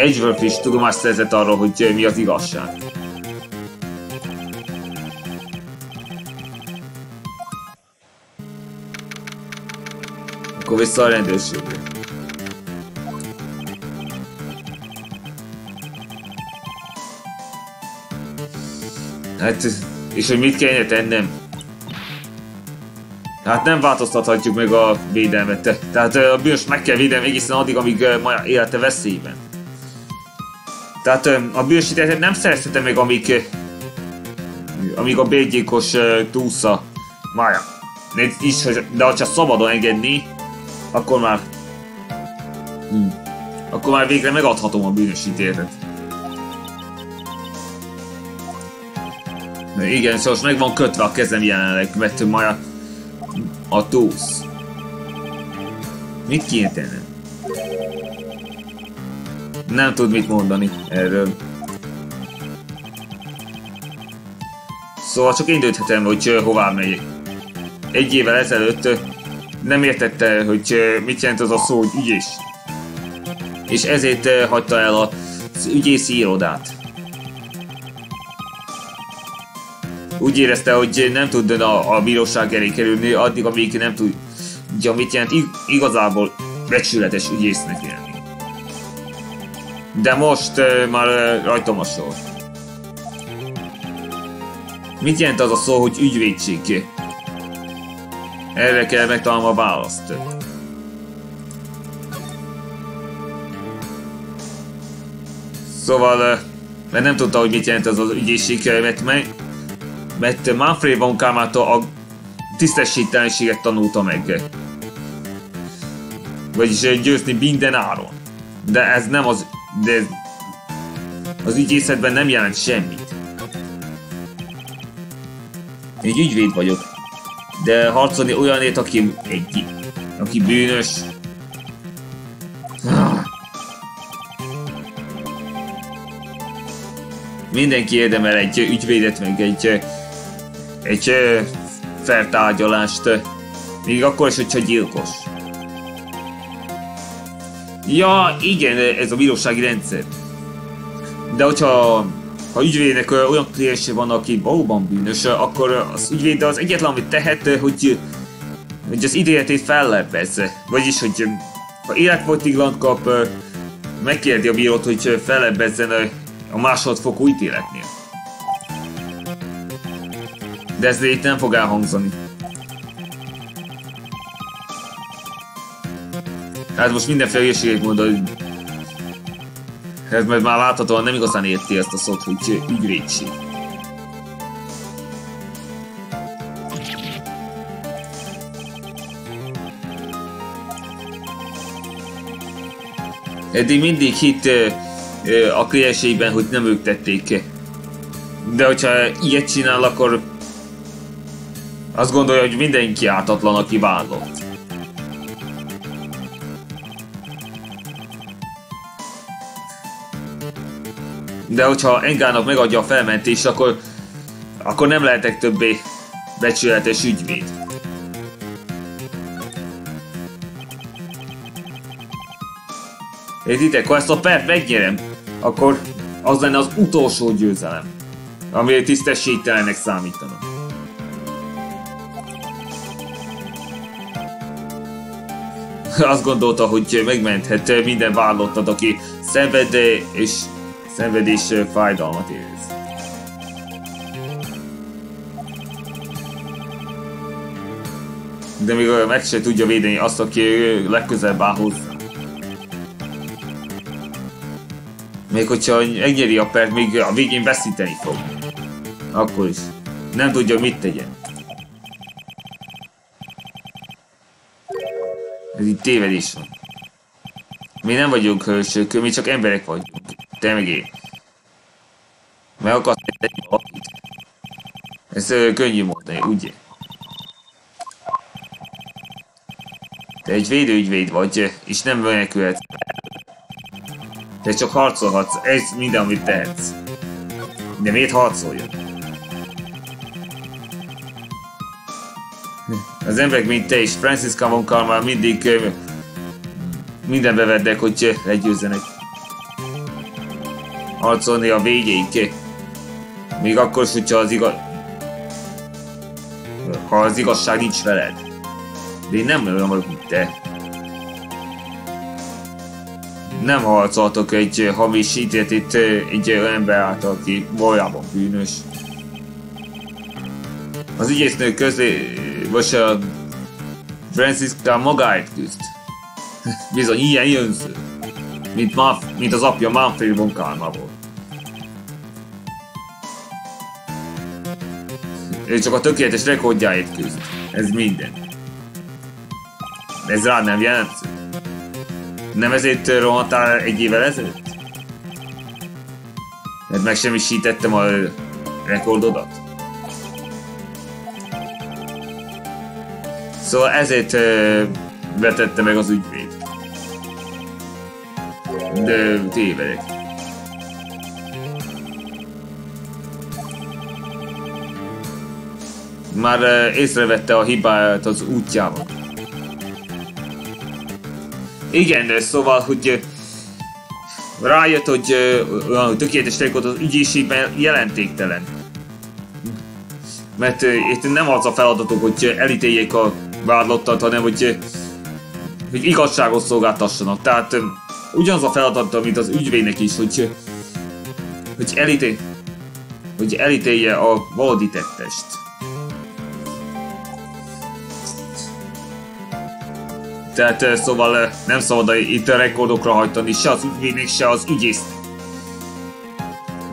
Edgeworth is tudomást szerzett arról, hogy mi az igazság. Akkor vissza a rendőrségre. Hát, és hogy mit kellene tennem? Hát nem változtathatjuk meg a védelmet. Tehát a bűnös meg kell védelni egészen addig, amíg ma élete veszélyben. Tehát a bűnösítetet nem szerezhetem meg, amíg, amíg a bégyékos túsza Mája. Is, de ha csak szabadon engedni, akkor már... Hm. Akkor már végre megadhatom a bűnösítéletet. Igen, szóval meg van kötve a kezem jelenleg, mert majd a, a túsz. Mit kéne? Nem tud mit mondani erről. Szóval csak én dönthetem, hogy hová megyek. Egy évvel ezelőtt nem értette, hogy mit jelent az a szó, hogy ügyész. És ezért hagyta el az ügyészi irodát. úgy érezte, hogy nem tud a, a bíróság elé kerülni, addig, amíg nem tudja, mit jelent igazából becsületes ügyésznek élni. De most uh, már uh, rajtam a sor. Mit jelent az a szó, hogy ügyvédség? Erre kell megtalálnom a választ. Szóval, mert nem tudta, hogy mit jelent az az ügyészség, mert mert Manfred von Kamától a tisztességtelenséget tanulta meg. Vagyis győzni minden áron. De ez nem az... De az ügyészetben nem jelent semmit. Egy ügyvéd vagyok. De harcolni olyanért, aki egy, aki bűnös. Mindenki érdemel egy ügyvédet, meg egy egy feltárgyalást, még akkor is, hogyha gyilkos. Ja, igen, ez a bírósági rendszer. De hogyha ha ügyvédnek olyan kliense van, aki valóban bűnös, akkor az ügyvéd az egyetlen, amit tehet, hogy, hogy az idéletét fellebbezze. Vagyis, hogy ha életfogytiglant kap, megkérdi a bírót, hogy fellebbezzen a másodfokú ítéletnél. De ez itt nem fog elhangzani. Hát most mindenféle hülyeségét mond, hogy... Ez mert már láthatóan nem igazán érti ezt a szót, hogy ügyvédség. Eddig mindig hitt a klienségben, hogy nem ők tették. De hogyha ilyet csinál, akkor azt gondolja, hogy mindenki ártatlan, aki vállott. De hogyha Engának megadja a felmentést, akkor, akkor nem lehetek többé becsületes ügyvéd. Értitek, ha ezt a pert megnyerem, akkor az lenne az utolsó győzelem, amire tisztességtelenek számítanak. azt gondolta, hogy megmenthet minden vállottat, aki szenved és szenved és fájdalmat érez. De még meg se tudja védeni azt, aki legközelebb áll hozzá. Még hogyha megnyeri a pert, még a végén veszíteni fog. Akkor is. Nem tudja, mit tegyen. Ez itt tévedés van. Mi nem vagyunk hősök, mi csak emberek vagyunk. Te meg én. Meg akarsz egy valakit. Ez ö, könnyű mondani, ugye? Te egy védőügyvéd vagy, és nem menekülhetsz. Te csak harcolhatsz, ez minden, amit tehetsz. De miért harcoljon? Az emberek, mint te és Francis Kavonkkal már mindig mindenbe vednek, hogy legyőzzenek. Harcolni a végéig. Még akkor is, hogyha az igaz... Ha az igazság nincs veled. De én nem olyan vagyok, mint te. Nem harcoltok egy hamis ítéletét egy olyan ember által, aki valójában bűnös. Az ügyésznő közé, vagy a Francisca magáért küzd. Bizony, ilyen jönző. Mint, ma, mint az apja Manfred von. Ő csak a tökéletes rekordjáért küzd. Ez minden. Ez rá nem jelentő. Nem ezért rohantál egy évvel ezelőtt? Mert megsemmisítettem a rekordodat? Szóval ezért vetette meg az ügyvéd. De tévedek. Már uh, észrevette a hibát az útjában. Igen, de szóval, hogy rájött, hogy a tökéletes rekord az ügyészségben jelentéktelen. Mert itt nem az a feladatok, hogy elítéljék a vádlottat, hanem hogy, hogy igazságot szolgáltassanak. Tehát ugyanaz a feladat, mint az ügyvédnek is, hogy, hogy, elítél, hogy elítélje a valódi tettest. Tehát szóval nem szabad itt a rekordokra hajtani se az ügyvédnek, se az ügyész.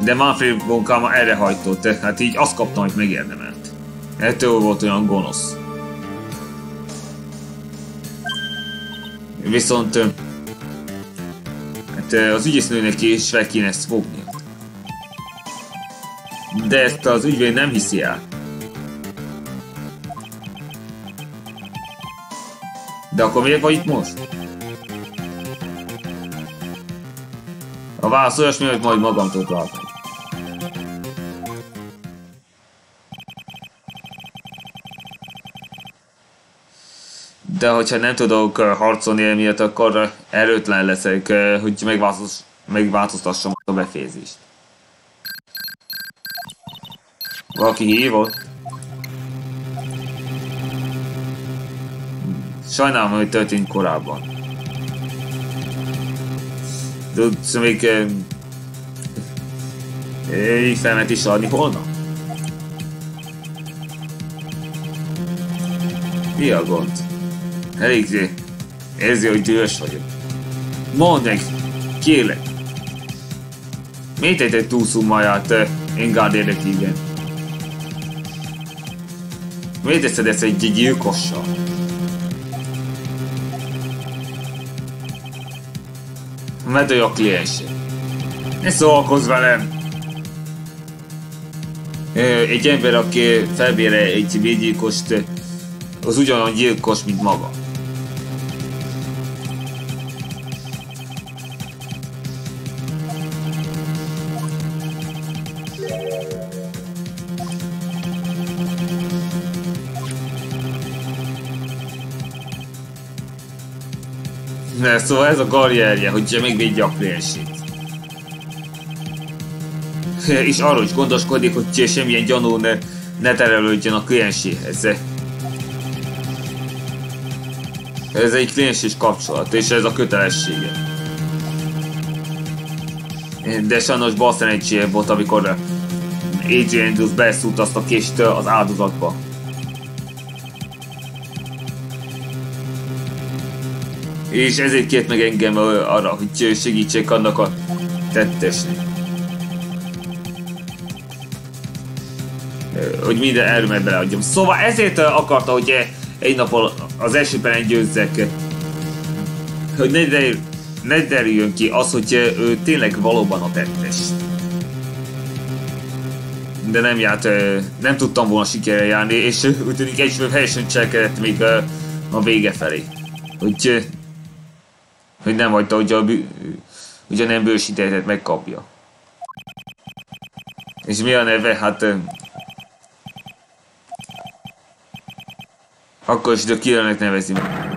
De Manfred von erre hajtott, hát így azt kaptam, hogy megérdemelt. Ettől volt olyan gonosz. Viszont hát az ügyésznőnek is fel kéne ezt fogni. De ezt az ügyvéd nem hiszi el. De akkor miért vagy itt most? A válasz olyasmi, hogy majd magamtól találtam. De hogyha nem tudok harcolni emiatt, akkor erőtlen leszek, hogy megváltoz, megváltoztassam a befejezést. Valaki hívott? Sajnálom, hogy történt korábban. Tudsz még... Eh, felmet is adni holnap? Mi a gond? Elég érzi, hogy dühös vagyok. Mondd meg, kérlek. Miért egy túlszummáját uh, Engard érdekében? Miért teszed ezt egy gyilkossal? Medő a kliens. Ne szólalkozz velem! Egy ember, aki felbére egy védgyilkost, az ugyanolyan gyilkos, mint maga. Ne, szóval ez a karrierje, hogy megvédje a kliensét. És arról is gondoskodik, hogy semmilyen gyanú ne, ne terelődjön a klienséhez. Ez egy klienses kapcsolat, és ez a kötelessége. De sajnos bal volt, amikor Adrian Andrews beszúrt azt a kést az áldozatba. És ezért kért meg engem arra, hogy segítsek annak a tettesnek. Hogy minden erőmet beleadjam. Szóval ezért akarta, hogy egy nap az elsőben győzzek. Hogy ne, derül, ne derüljön ki az, hogy ő tényleg valóban a tettes. De nem járt, nem tudtam volna sikerre járni, és úgy tűnik egy helyesen cselekedett még a vége felé. Hogy hogy nem hagyta, hogy a, hogy a nem bősítetet megkapja. És mi a neve? Hát... Akkor is de Killernek nevezi meg.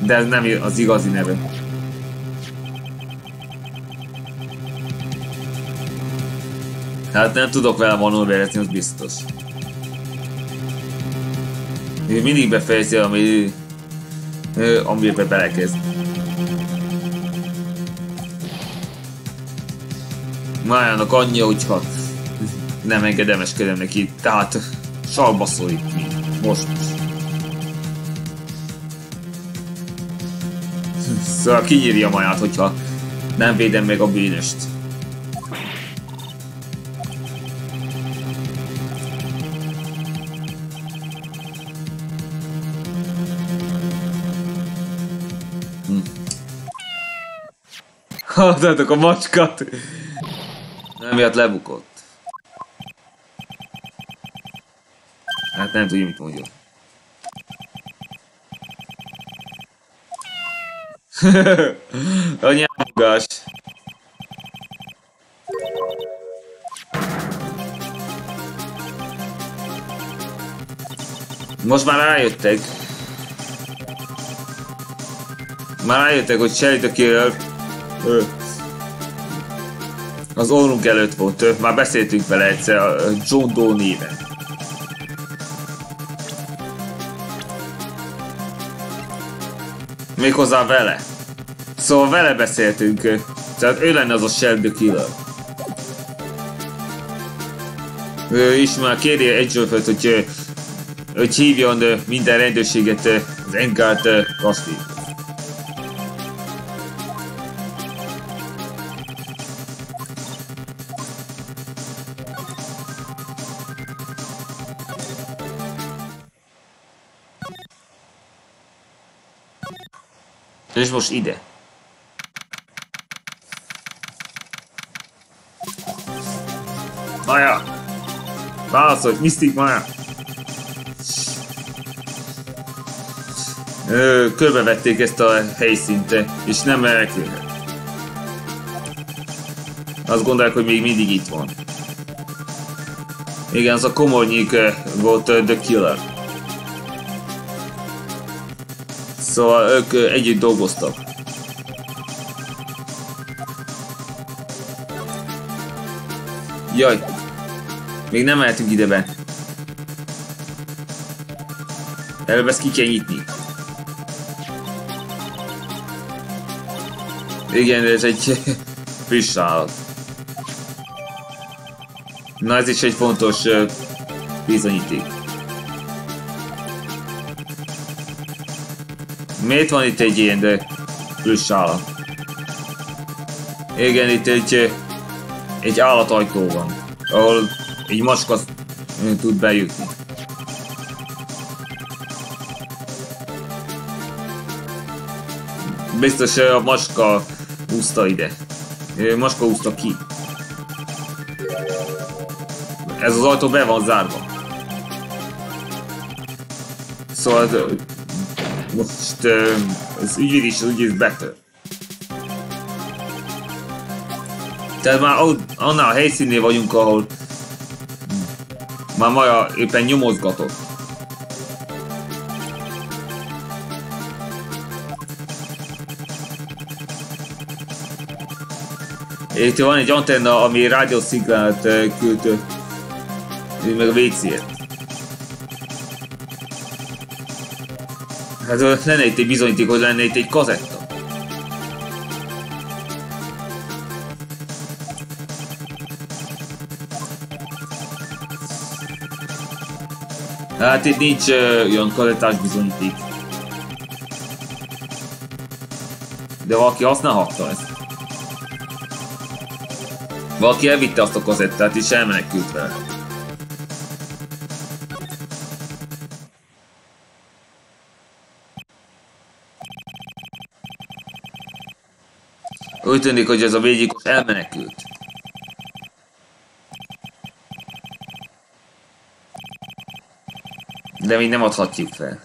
De ez nem az igazi neve. Hát nem tudok vele manőverezni, az biztos. Ő mindig befejezi, ami amiben belekezd. Májának annyi, hogyha nem engedelmeskedem neki, tehát salba szólít mi. Most. Szóval kinyírja maját, hogyha nem védem meg a bűnöst. Hallottátok a macskát? Nem miatt lebukott. Hát nem tudja, mit mondja. a nyámogás. Most már rájöttek. Már rájöttek, hogy Sherry az orrunk előtt volt, már beszéltünk vele egyszer, a John Doe néven. Méghozzá vele. Szóval vele beszéltünk, tehát ő lenne az a Shelby Killer. Ő is már kéri egy hogy, hogy hívjon minden rendőrséget az Engard kastélyt. És most ide. Maja! Válaszolj, Mystic Maja! körbevették ezt a helyszínt, és nem menekülhet. Azt gondolják, hogy még mindig itt van. Igen, az a komornyik volt The Killer. Szóval ők együtt dolgoztak. Jaj, még nem mehetünk ide be. Előbb ezt ki kell nyitni. Igen, ez egy friss állat. Na ez is egy fontos bizonyíték. Miért van itt egy ilyen de plusz állat? Igen, itt egy, egy állatajtó van, ahol egy macska tud bejutni. Biztos a macska úszta ide. Macska úszta ki. Ez az ajtó be van zárva. Szóval most az ügyvéd is úgy is betör. Tehát már annál a helyszínnél vagyunk, ahol már Maja éppen nyomozgatott. Itt van egy antenna, ami rádiószignát küld meg a WC-et. Hát lenne itt egy bizonyíték, hogy lenne itt egy kazetta. Hát itt nincs uh, olyan kazettás bizonyíték. De valaki használhatta ezt. Valaki elvitte azt a kazettát és elmenekült vele. Úgy tűnik, hogy ez a végigos elmenekült. De mi nem adhatjuk fel.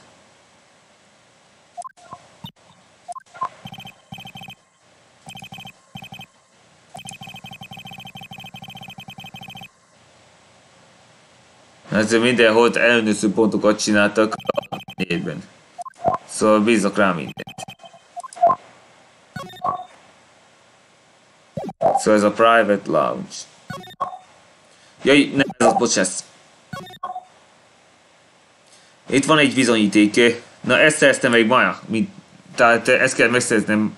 Ezzel mindenhol elnősző pontokat csináltak a névben. Szóval bízok rá mindent. Szóval ez a private lounge. Jaj, nem ez az, bocsász. Itt van egy bizonyíték. Na ezt szereztem meg Maja. Mint, tehát ezt kell megszereznem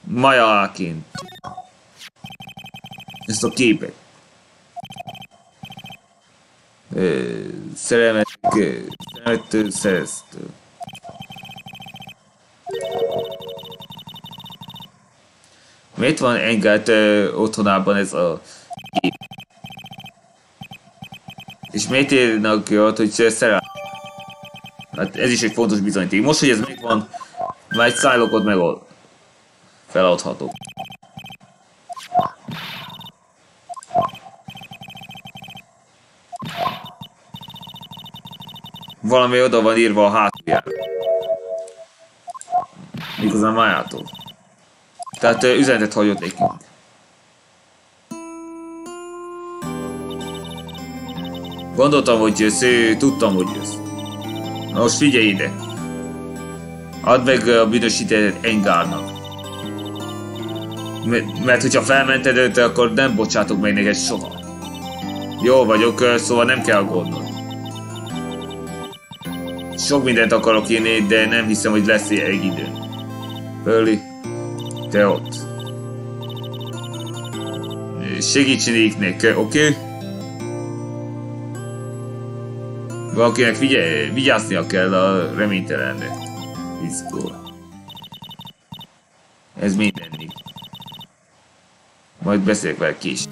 Majaként. Ezt a képet. Szerelmet, szerelmet szereztő. Miért van engelt otthonában ez a? És miért írnak ott, hogy szerel? Hát ez is egy fontos bizonyíték. Most, hogy ez megvan, már egy szájlokot meg feladhatok. Valami oda van írva a hátuljára. Igazán májától. Tehát üzenetet hagyott nekünk. Gondoltam, hogy jössz, tudtam, hogy jössz. Na most figyelj ide. Add meg a bűnösítetet Engárnak. Mert, mert hogyha felmented őt, akkor nem bocsátok meg neked soha. Jó vagyok, szóval nem kell aggódnod. Sok mindent akarok írni, de nem hiszem, hogy lesz egy idő. Pearly, te ott. Segítsenék oké? Okay? Valakinek figyelj, vigyáznia kell a reménytelennek. Izgó. Ez mindenni. Majd beszélek vele kis.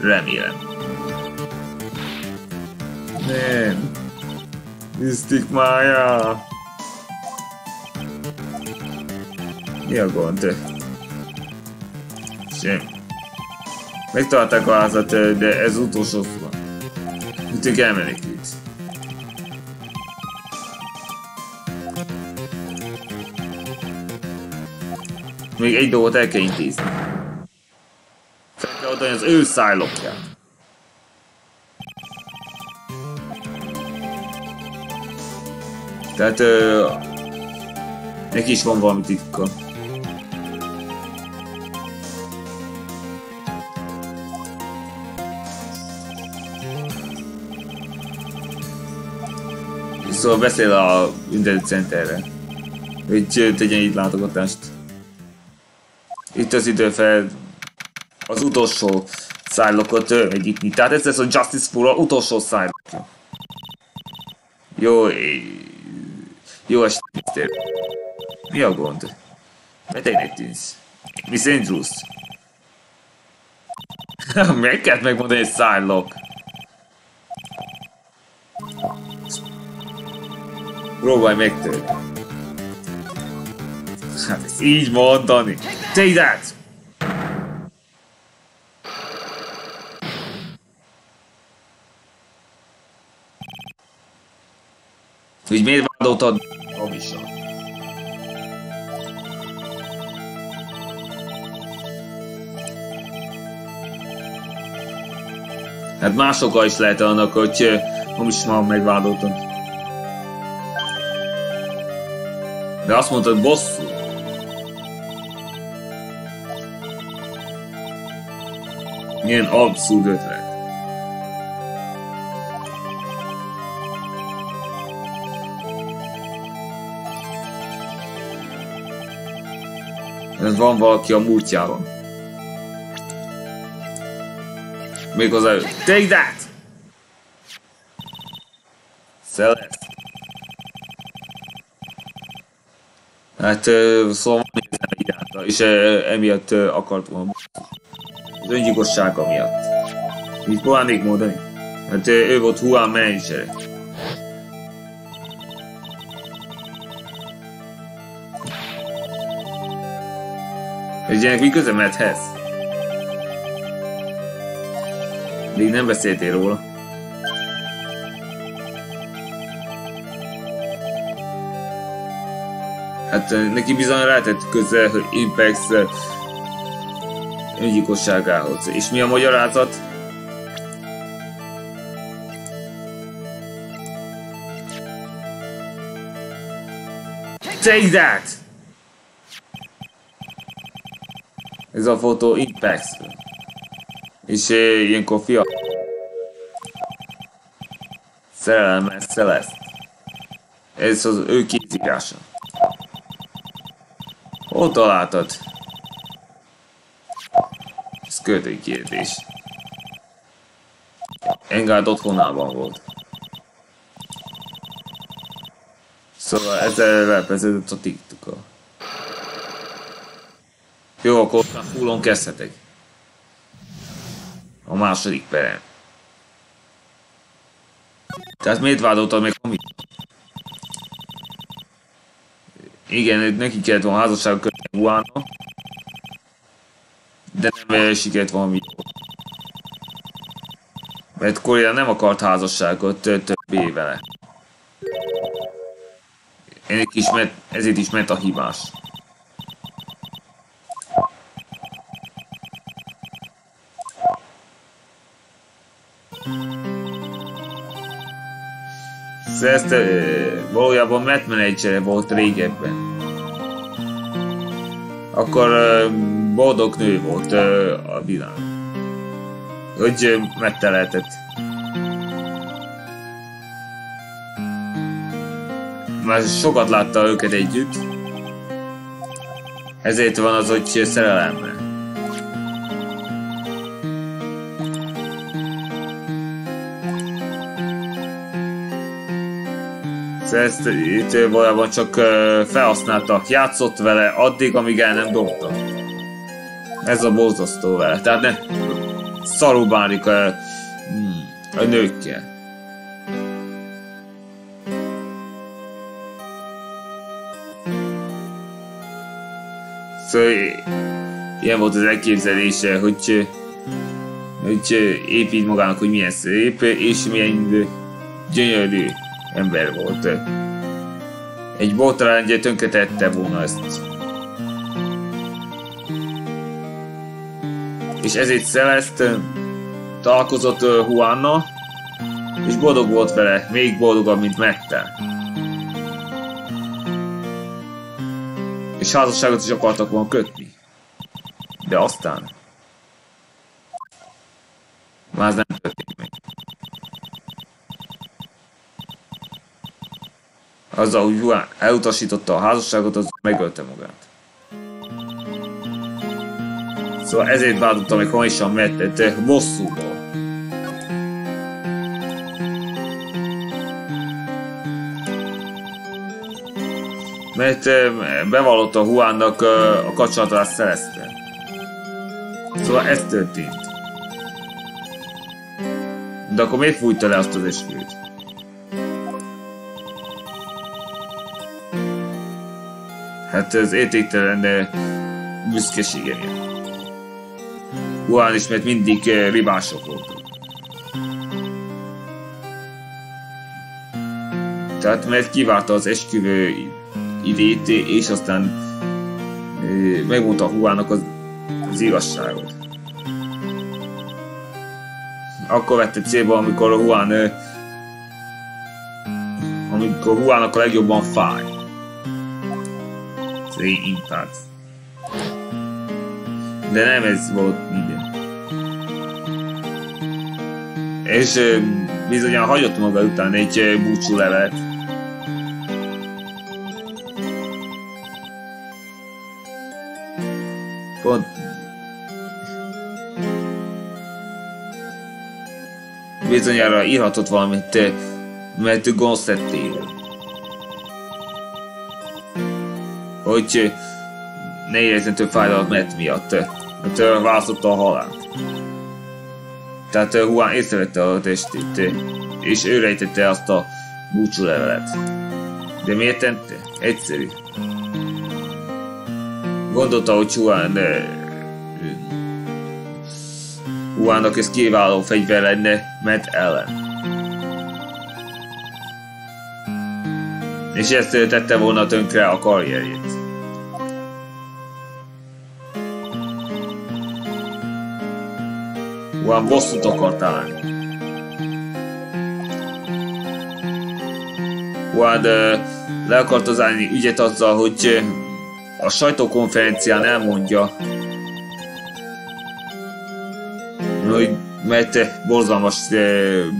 Remélem. Nem. Isztik mája. Mi a gond? Sem. Megtalálták a házat, de ez utolsó van. Ütünk elmenekült. Még egy dolgot el kell intézni. Fel kell adani az ő szájlokját. Tehát ö, neki is van valami titka. Szóval beszél a Internet Centerre, hogy tegyen itt látogatást. Itt az idő fel az utolsó szájlokot megnyitni. Tehát ez lesz a Justice for utolsó szájlokja. Jó, jó estét, Mi a gond? Betegnek tűnsz. Miss Andrews. Meg kellett megmondani, hogy szájlok. Próbálj megtörni. Hát ezt így mondani. Take that! Hogy miért vádoltad hamisan? Hát más oka is lehet annak, hogy hamisan megvádoltad. De azt mondtad bosszú. Milyen abszurd ötlet. Ez van valaki a múltjában. Méghozzá ő. Take that! Celeste. Hát szóval nézem iránta, és emiatt akart volna az öngyilkossága miatt. Mit próbálnék mondani? Hát ő volt Juan menedzsere. Egy ilyenek mi köze? Még nem beszéltél róla. Hát neki bizony lehetett köze Impex öngyilkosságához. És mi a magyarázat? Take that! Ez a fotó Impex. És ilyenkor fia. Szerelmes Celeste. Ez az ő kézírása. Hol találtad? Ez költői kérdés. Engárd otthonában volt. Szóval ezzel lepeződött a TikTok-a. Jó, akkor a fullon kezdhetek. A második perem. Tehát miért vádoltad meg amit? Igen, neki kellett volna házasság Guano. De nem sikerült valami jó. Mert Korea nem akart házasságot több évele. Ennek is mert, ezért is ment a hibás. Ezt valójában Matt Manager volt régebben. Akkor boldog nő volt a világ. Hogy megteleltett. Már sokat látta őket együtt. Ezért van az, hogy szerelemmel. Ezt itt valójában csak felhasználta, játszott vele addig, amíg el nem dobta. Ez a borzasztó vele. Tehát ne szarul bánik a, hmm, a nőkkel. Szóval ilyen volt az elképzelése, hogy, hogy épít magának, hogy milyen szép, és milyen gyönyörű ember volt. Egy botrány tönkretette volna ezt. És ezért Celeste találkozott Juanna, és boldog volt vele, még boldogabb, mint Mette. És házasságot is akartak volna kötni. De aztán... Már nem történt Azzal, hogy Juan elutasította a házasságot, az megölte magát. Szóval ezért vádoltam meg hamisan mettet bosszúból. Mert bevallotta Juannak a kapcsolatát szerezte. Szóval ez történt. De akkor miért fújta le azt az esküvőt? Hát ez értéktelen büszkesége miatt. Juan is, mert mindig eh, ribások voltak. Tehát mert kivárta az esküvő idét, és aztán eh, megmondta Juannak az, az igazságot. Akkor vette célba, amikor Juan eh, amikor Juannak a legjobban fáj. Stay Impact. De nem ez volt minden. És bizonyan hagyott maga után egy búcsú levelet. Pont bizonyára írhatott valamit, mert gonosz tettél. Hogy ne érezzen több fájdalmat mert miatt, mert választotta a halált. Tehát Juan észrevette a testét, és ő rejtette azt a búcsú levelet. De miért tette? Egyszerű. Gondolta, hogy Juan Juannak ez kiváló fegyver lenne, mert ellen. És ezt tette volna tönkre a karrierjét. Juan bosszút akart állni. Juan le akart az állni ügyet azzal, hogy a sajtókonferencián elmondja, hogy mert borzalmas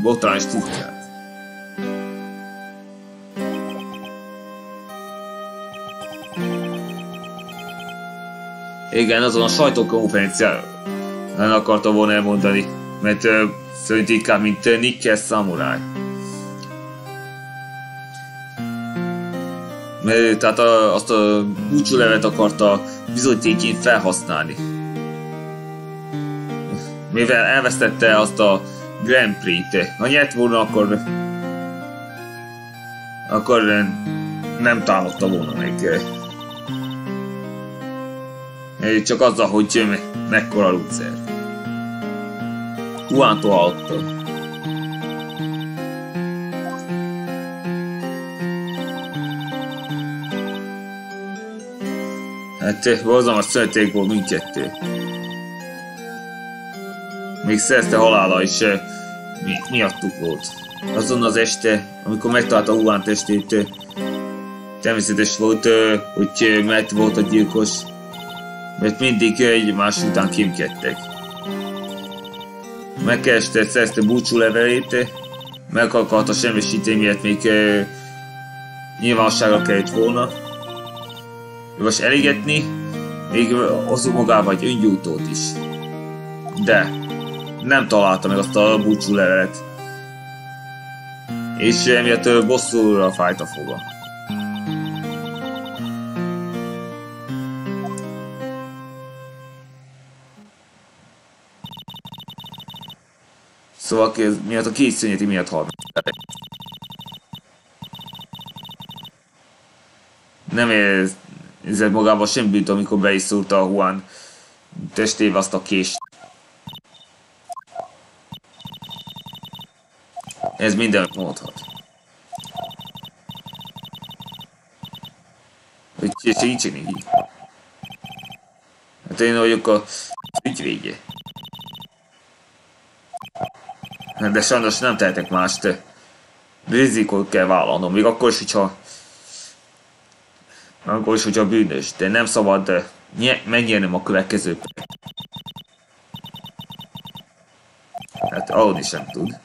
botrányos tisztelt. Igen, azon a sajtókonferencián nem akarta volna elmondani, mert Szerintem inkább, mint Nickel Samurai. Tehát a, azt a búcsúlevet akarta bizonyítéként felhasználni. Mivel elvesztette azt a Grand Prix-t, ha nyert volna, akkor akkor nem támadta volna meg. Csak azzal, hogy mekkora lúzer. Juántól hallottam. Hát borzalmas születték volt mindkettő. Még szerezte halála is mi, miattuk volt. Azon az este, amikor megtalálta Huán testét, természetes volt, hogy mert volt a gyilkos, mert mindig egymás után kémkedtek. Megkereste, szerezte búcsú levelét, meg akarta semmisíteni, miért még nyilvánosságra kellett volna. Most elégetni, még hozunk magával egy öngyújtót is. De nem találta meg azt a búcsú levelet. És emiatt bosszúra fájt a foga. Szóval miatt a két szörnyeti miatt halt. Nem érzed magában semmit, amikor beiszult a Juan testébe azt a kést. Ez minden mondhat. Hogy segítsen így. Hát én vagyok a ügyvédje. De sajnos nem tehetek mást. Rizikót kell vállalnom, még akkor is, hogyha akkor is, hogyha bűnös, de nem szabad megnyernem a következő. Hát aludni sem tud.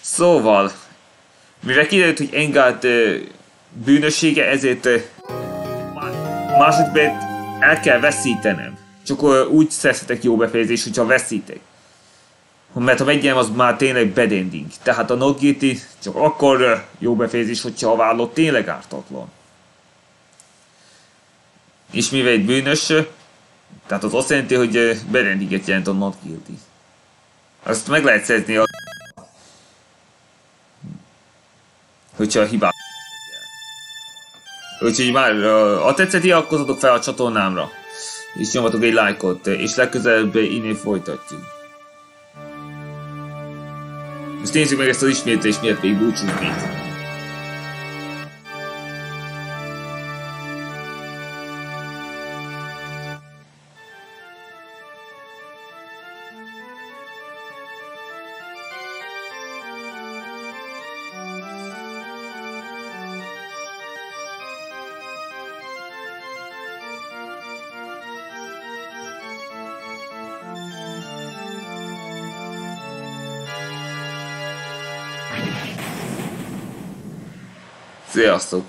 Szóval, mivel kiderült, hogy Engát bűnössége, ezért másodikben el kell veszítenem. Csak úgy szerezhetek jó befejezés, hogyha veszítek. Mert ha megnyerem, az már tényleg bedending. Tehát a Nogiti csak akkor jó befejezés, hogyha a vállott tényleg ártatlan. És mivel egy bűnös, tehát az azt jelenti, hogy bedendinget jelent a not guilty. Azt meg lehet szerzni a hogyha hibát Úgyhogy már, ha tetszett, iratkozzatok fel a csatornámra, és nyomatok egy lájkot, és legközelebb innen folytatjuk. Most nézzük meg ezt az ismétlés miért még búcsúzni. Sziasztok!